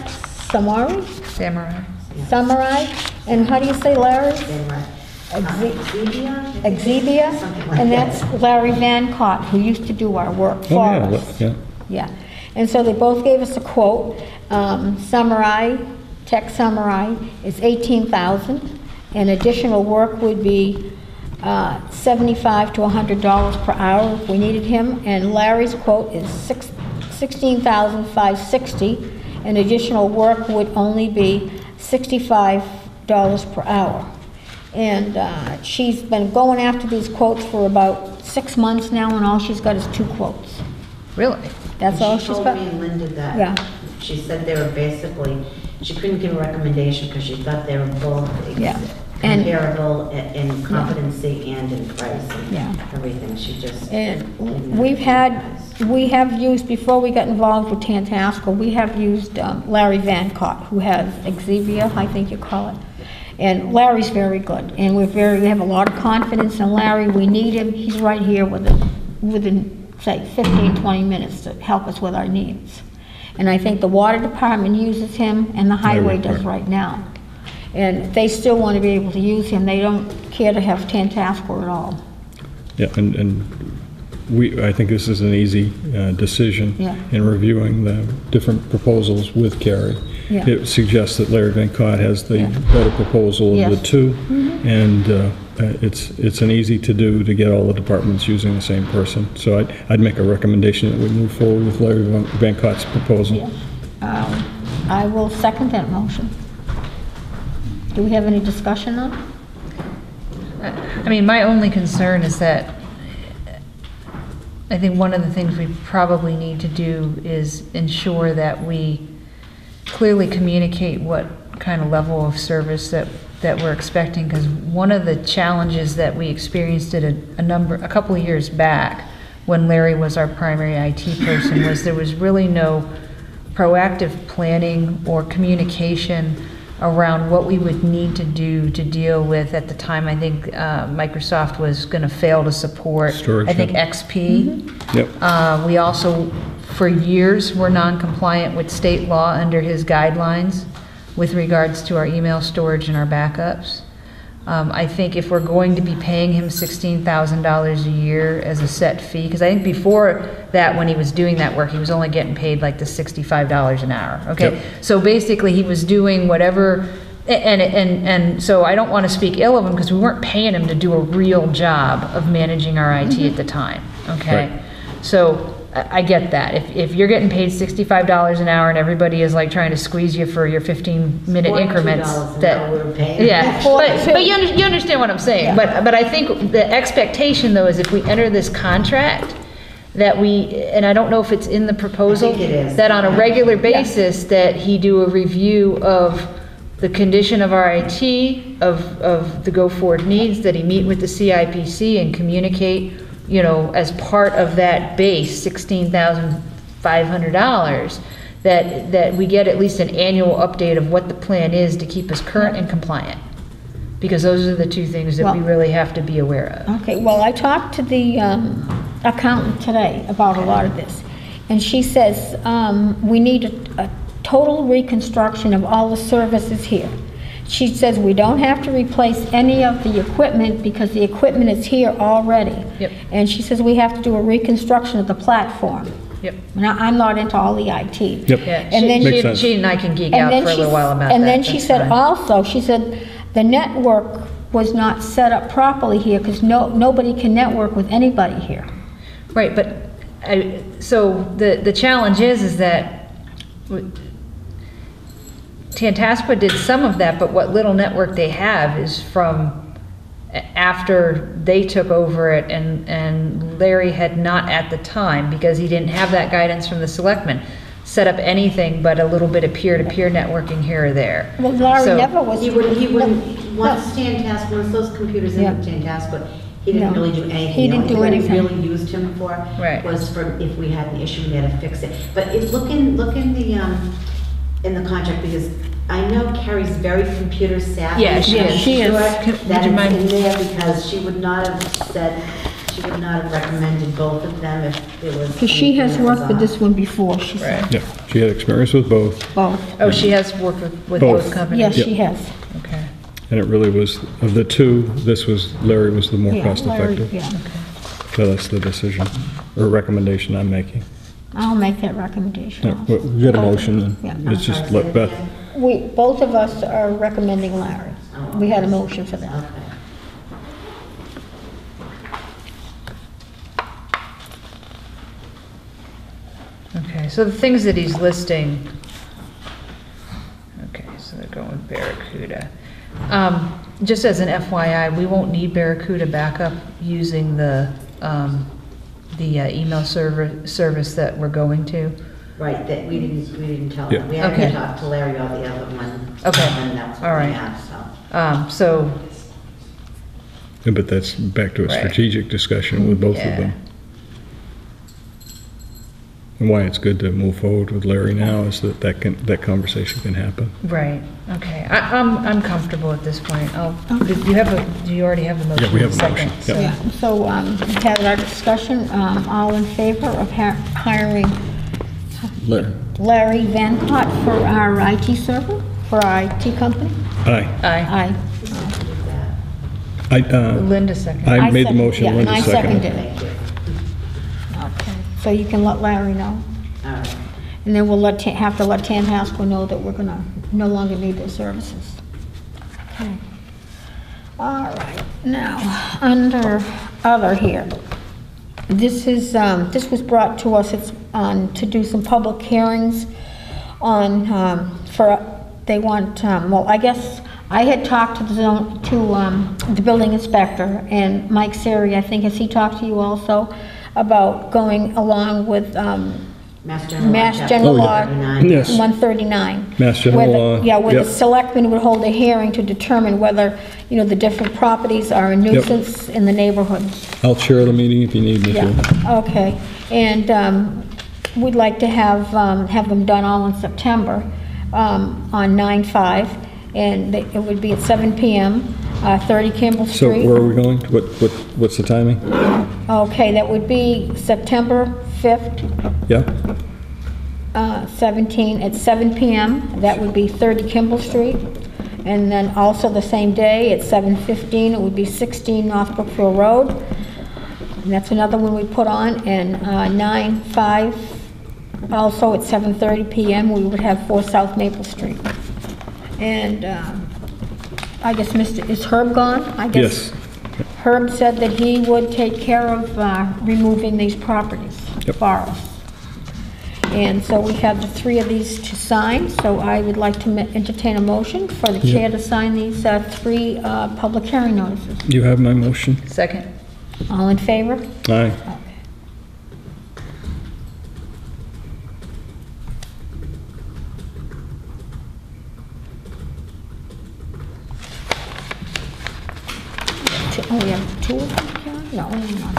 Samari, Samurai. Samurai, and how do you say Larry? Then, right. Exe- Exebia? Exebia, Something like and that. that's Larry Van Cott, who used to do our work Oh, for yeah, us. yeah. Yeah, and so they both gave us a quote. Um, Samurai, Tech Samurai is eighteen thousand, And additional work would be uh, 75 to $100 per hour if we needed him. And Larry's quote is six- $16,560, and additional work would only be $65 per hour. And uh, she's been going after these quotes for about six months now, and all she's got is two quotes. Really? That's all she's got? She told me and Linda that. Yeah. She said they were basically, she couldn't give a recommendation because she thought they were both ex- Yeah. And- comparable i- in competency and in price Yeah. and everything. She just. And didn't we've had, recognize. we have used, before we got involved with Tantasco, we have used um, Larry Vancott, who has Exivia, I think you call it. And Larry's very good, and we're very, we have a lot of confidence in Larry. We need him. He's right here within, within, say, 15, 20 minutes to help us with our needs. And I think the water department uses him, and the highway does right now. And they still want to be able to use him. They don't care to have Tantasco at all. Yeah, and, and we, I think this is an easy uh, decision Yeah. in reviewing the different proposals with Carrie. Yeah. It suggests that Larry Van Cott has the better proposal of the Yes. Mm-hmm. two. And uh, uh, it's, it's an easy to-do to get all the departments using the same person. So I'd, I'd make a recommendation that we move forward with Larry Van- Van Cott's proposal. Um, I will second that motion. Do we have any discussion on? I mean, my only concern is that I think one of the things we probably need to do is ensure that we clearly communicate what kind of level of service that, that we're expecting, because one of the challenges that we experienced at a, a number, a couple of years back, when Larry was our primary IT person, was there was really no proactive planning or communication around what we would need to do to deal with, at the time, I think uh, Microsoft was going to fail to support, Storage, I think. XP. Yep. Uh, We also, for years, were non-compliant with state law under his guidelines with regards to our email storage and our backups. Um, I think if we're going to be paying him $16,000 a year as a set fee, because I think before that, when he was doing that work, he was only getting paid like the $65 an hour, okay? So basically, he was doing whatever, and, and, and so I don't want to speak ill of him, because we weren't paying him to do a real job of managing our IT at the time, okay? So I, I get that. If, if you're getting paid sixty-five dollars an hour and everybody is like trying to squeeze you for your fifteen-minute increments, $42 an that. hour we're paying. Yeah, but, but you, under- you understand what I'm saying? But, but I think the expectation though is if we enter this contract, that we, and I don't know if it's in the proposal. I think it is. That on a regular basis, that he do a review of the condition of our IT, of, of the go-forward needs, that he meet with the CIPC and communicate, you know, as part of that base, sixteen thousand five hundred dollars, that, that we get at least an annual update of what the plan is to keep us current and compliant. Because those are the two things that we Well- really have to be aware of. Okay, well, I talked to the um, accountant today about a lot of this, and she says um, we need a a total reconstruction of all the services here. She says we don't have to replace any of the equipment because the equipment is here already. Yep. And she says we have to do a reconstruction of the platform. Yep. Now, I'm not into all the IT. Yep. Yeah, And then she, Makes she, sense. she and I can geek And out then for a she little while about that. And then she that's said fine. also, she said, the network was not set up properly here because no, nobody can network with anybody here. Right, but, I, so the, the challenge is, is that w- Tantascwa did some of that, but what little network they have is from after they took over it and, and Larry had not at the time, because he didn't have that guidance from the selectmen, set up anything but a little bit of peer-to-peer networking here or there. Well, Larry So- never was. He wouldn't, he wouldn't, No, once Tantascwa, once those computers in Yeah. Tantascwa, he didn't No. really do anything. He didn't The do only thing anything. we really used him for Right. was for if we had an issue, we had to fix it. But if, look in, look in the, um, in the contract, because I know Carrie's very computer savvy. Yeah, she I'm is. She is. sure Could- would That you mind- in there because she would not have said, she would not have recommended both of them if it was. Because she has anything that was worked with this one before, she said. Right. Yeah, she had experience with both, Both. Oh, she has worked with, with Both. both companies? Yes, she has. Okay. and it really was, of the two, this was, Larry was the more Yeah, Larry, cost-effective. Yeah, So that's the decision, or recommendation I'm making. I'll make that recommendation. Yeah, we- We got a motion, Yeah. and it's just I'm let Beth. We, both of us are recommending Larry. We had a motion for that. Okay. Okay, so the things that he's listing, okay, so they're going with Barracuda. Um, Just as an FYI, we won't need Barracuda backup using the, um, the uh, email server, service that we're going to. Right, that we didn't, we didn't tell Yeah. them. We haven't Okay. talked to Larry or the other one. Okay. And that's All what we right. have, so. Um, So, Yeah, But that's back to a Right. strategic discussion with both of Yeah. them. And why it's good to move forward with Larry now is that that can, that conversation can happen. right, okay, I, I'm, I'm comfortable at this point. Oh, do you have a, do you already have the motion? Yeah, we have a Second, motion, so- yeah. Yeah, so, um, we had our discussion, um, all in favor of ha- hiring Larry? Larry Van Hot for our IT server, for our IT company? Aye. Aye. Aye. I, uh, Linda second. I made the second- motion, yeah, and Linda I seconded. seconded it. So you can let Larry know. All right. And then we'll let, Ta- have to let Tantasco know that we're gonna no longer need their services. Okay. All right, now, under other here, this is, um, this was brought to us, it's on, to do some public hearings on, um, for, they want, um, well, I guess, I had talked to the zone, to, um, the building inspector, and Mike Siri, I think, has he talked to you also about going along with, um, Mass General. Law, Mass Chapter General Law 139. Yes. 139. Mass General Where Law, Yeah, where the yep. selectmen would hold a hearing to determine whether, you know, the different properties are a nuisance in the neighborhood. I'll chair the meeting if you need me to. Yeah, okay. And um, we'd like to have, um, have them done all in September um, on 9/5, and it would be at 7 PM, uh, 30 Kimball So Street. where are we going? What, what, what's the timing? Okay, that would be September 5th, Yeah? uh, 17, at 7 PM. That would be 30 Kimball Street. And then also the same day, at 7:15, it would be 16 North Brookfield Road. And that's another one we put on. And uh, 9/5, also at 7:30 PM, we would have 4 South Maple Street. And um, I guess Mr., is Herb gone? I guess Yes. Herb said that he would take care of uh, removing these properties Yep. for us. And so we have the three of these to sign, so I would like to ma- entertain a motion for the chair to sign these uh, three uh, public hearing notices. You have my motion? Second. All in favor? Aye. Two- Oh, we have two of them, Karen? No, only one.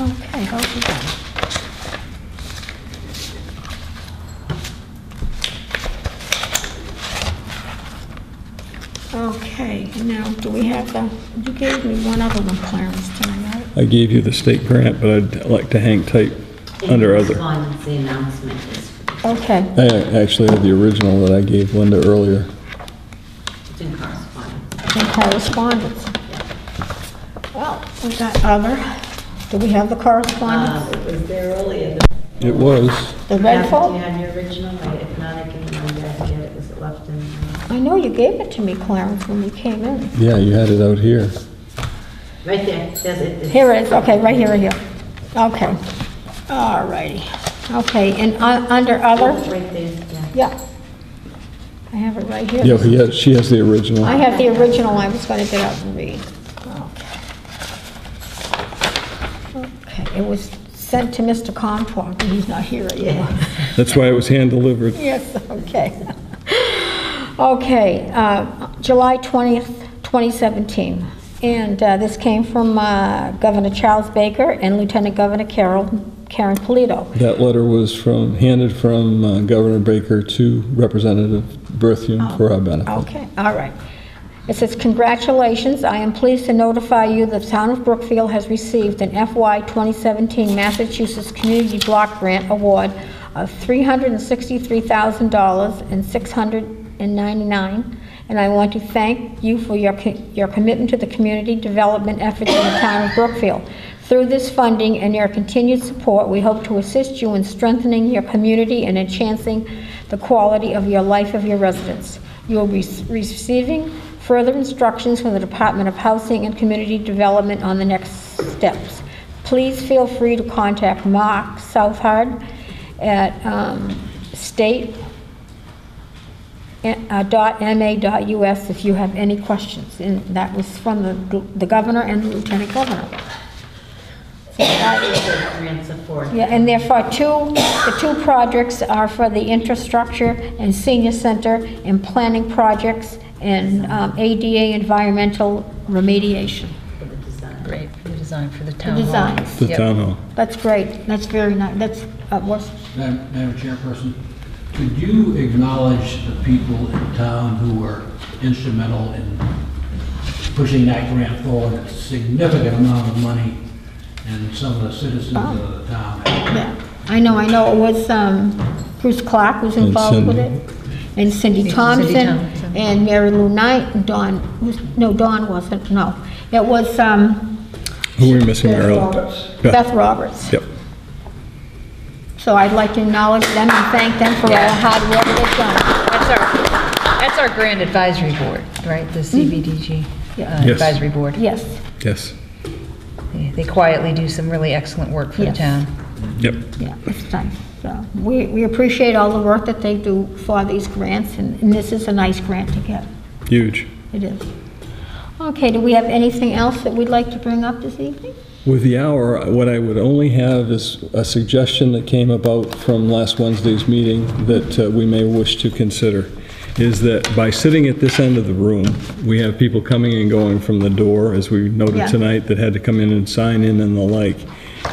Okay, how's it going? Okay, now, do we have the, you gave me one other one, Clarence, tonight, right? I gave you the state grant, but I'd like to hang tight under other. correspondence, the announcement is, Okay, I actually have the original that I gave Linda earlier. it's in correspondence. and correspondence. Well, we got other, do we have the correspondence? Uh, It was there earlier. It was. The red Yeah, folder? Do you have your original? Or If not, I can run back and get it. Was it left in? uh, I know you gave it to me, Clarence, when we came in. Yeah, you had it out here. Right there, there's it. It's- Here it is, okay, right here, right here. Okay, all righty. Okay, and un- under other, Right there, yeah. yeah. I have it right here. Yeah, he has, she has the original. I have the original, I was gonna get out and read. Okay. Okay, it was sent to Mr. Comtois, but he's not here anymore. That's why it was hand-delivered. Yes, okay. Okay, uh, July 20th, 2017. And uh, this came from uh, Governor Charles Baker and Lieutenant Governor Carol, Karyn Polito. That letter was from, handed from uh, Governor Baker to Representative Berthiaume for our benefit. Okay, all right. It says, "Congratulations, I am pleased to notify you the town of Brookfield has received an FY 2017 Massachusetts Community Block Grant Award of $363,000 and 699, and I want to thank you for your your commitment to the community development efforts in the town of Brookfield. Through this funding and your continued support, we hope to assist you in strengthening your community and enhancing the quality of your life of your residents. You will be receiving further instructions from the Department of Housing and Community Development on the next steps. Please feel free to contact Mark Southard at um, state uh, dot MA dot US if you have any questions. And that was from the the governor and the lieutenant governor. So that- Grants afford. yeah, and therefore, two, the two projects are for the infrastructure and senior center and planning projects and um, ADA environmental remediation. Great, for the design for the The town hall. designs. The Yep. town hall. That's great, that's very nice, that's, uh, what's, Madam Madam Chairperson, could you acknowledge the people in town who were instrumental in pushing that grant forward, a significant amount of money, and some of the citizens of the town? yeah, I know, I know, it was, um, Bruce Clark was involved with it. And Cindy Cindy Thompson, Thompson. and Mary Lou Knight, and Dawn, was- no, Don wasn't, no. It was, um, Who are we missing, Marilyn? Beth. Beth Roberts. Yep. So I'd like to acknowledge them and thank them for all the Yeah. hard work they've done. That's our, that's our grant advisory board, right, the CBDG Yeah. uh, Yes. advisory board. Yes, Yes. They- They quietly do some really excellent work for the Yes. town. Yep. yeah, it's nice. So we, we appreciate all the work that they do for these grants, and and this is a nice grant to get. Huge. It is. Okay, do we have anything else that we'd like to bring up this evening? With the hour, what I would only have is a suggestion that came about from last Wednesday's meeting that uh, we may wish to consider, is that by sitting at this end of the room, we have people coming and going from the door, as we noted Yeah. tonight, that had to come in and sign in and the like.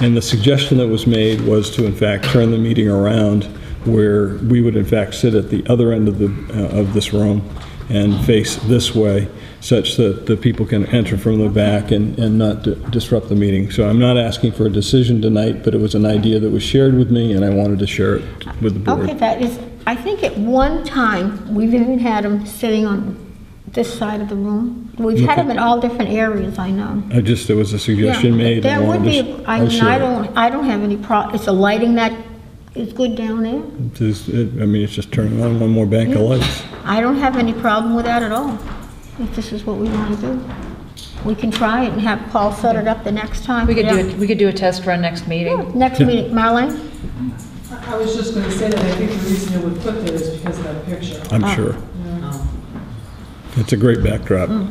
And the suggestion that was made was to in fact turn the meeting around where we would in fact sit at the other end of the, uh, of this room and face this way, such that the people can enter from the back and, and not di- disrupt the meeting. So I'm not asking for a decision tonight, but it was an idea that was shared with me, and I wanted to share it with the board. Okay, that is, I think at one time, we've even had them sitting on this side of the room. We've had them in all different areas, I know. I just, there was a suggestion Yeah, made. There I would wanted be, to s- I I'll mean, I it. don't, I don't have any prob, it's the lighting that is good down there. Just- it- I mean, it's just turning on one more bank of lights. I don't have any problem with that at all, if this is what we want to do. We can try it and have Paul set it up the next time. We could do, Yeah. it- we could do a test run next meeting. Next meeting, Marlene? I I was just gonna say that I think the reason it would put there is because of that picture. I'm sure. It's a great backdrop. Mm.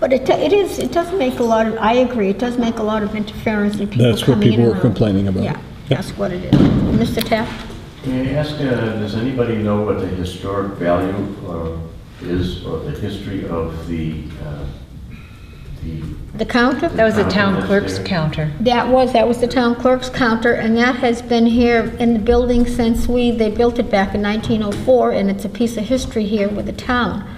But it, it is, it does make a lot of, I agree, it does make a lot of interference in people That's what coming in people and were out. complaining about. Yeah, Yep. That's what it is. Mr. Taft? May I ask, uh, does anybody know what the historic value uh, is, or the history of the, uh, the... The counter? That was the town That's clerk's there. counter. That was, that was the town clerk's counter, and that has been here in the building since we, they built it back in 1904, and it's a piece of history here with the town.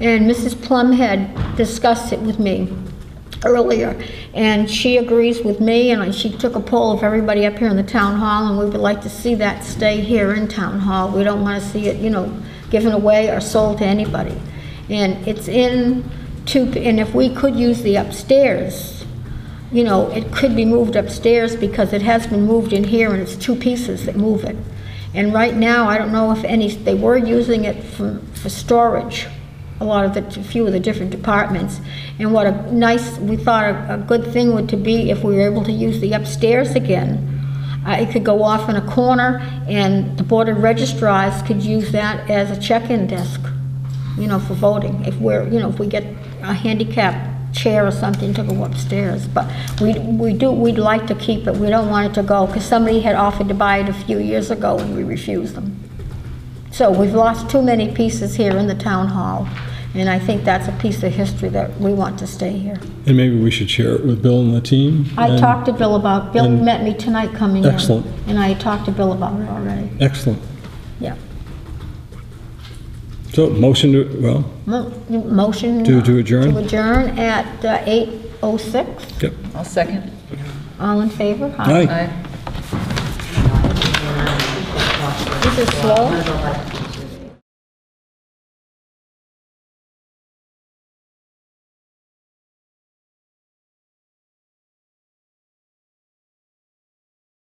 And Mrs. Plum had discussed it with me earlier, and she agrees with me, and she took a poll of everybody up here in the town hall, and we would like to see that stay here in town hall. We don't want to see it, you know, given away or sold to anybody. And it's in two, and if we could use the upstairs, you know, it could be moved upstairs because it has been moved in here and it's two pieces that move it. And right now, I don't know if any, they were using it for, for storage, a lot of the, few of the different departments. And what a nice, we thought a, a good thing would to be if we were able to use the upstairs again. Uh, it could go off in a corner and the board of registrars could use that as a check-in desk you know, for voting, if we're, you know, if we get a handicap chair or something to go upstairs. But we, we do, we'd like to keep it, we don't want it to go, because somebody had offered to buy it a few years ago and we refused them. So we've lost too many pieces here in the town hall, and I think that's a piece of history that we want to stay here. And maybe we should share it with Bill and the team. I and- talked to Bill about, Bill and- met me tonight coming in. Excellent. And I talked to Bill about it already, Excellent. yeah. So, motion to, well, Mo- Motion. To- to adjourn? To adjourn at uh, 8:06. yep. I'll second. All in favor? Aye. Aye. Is slow.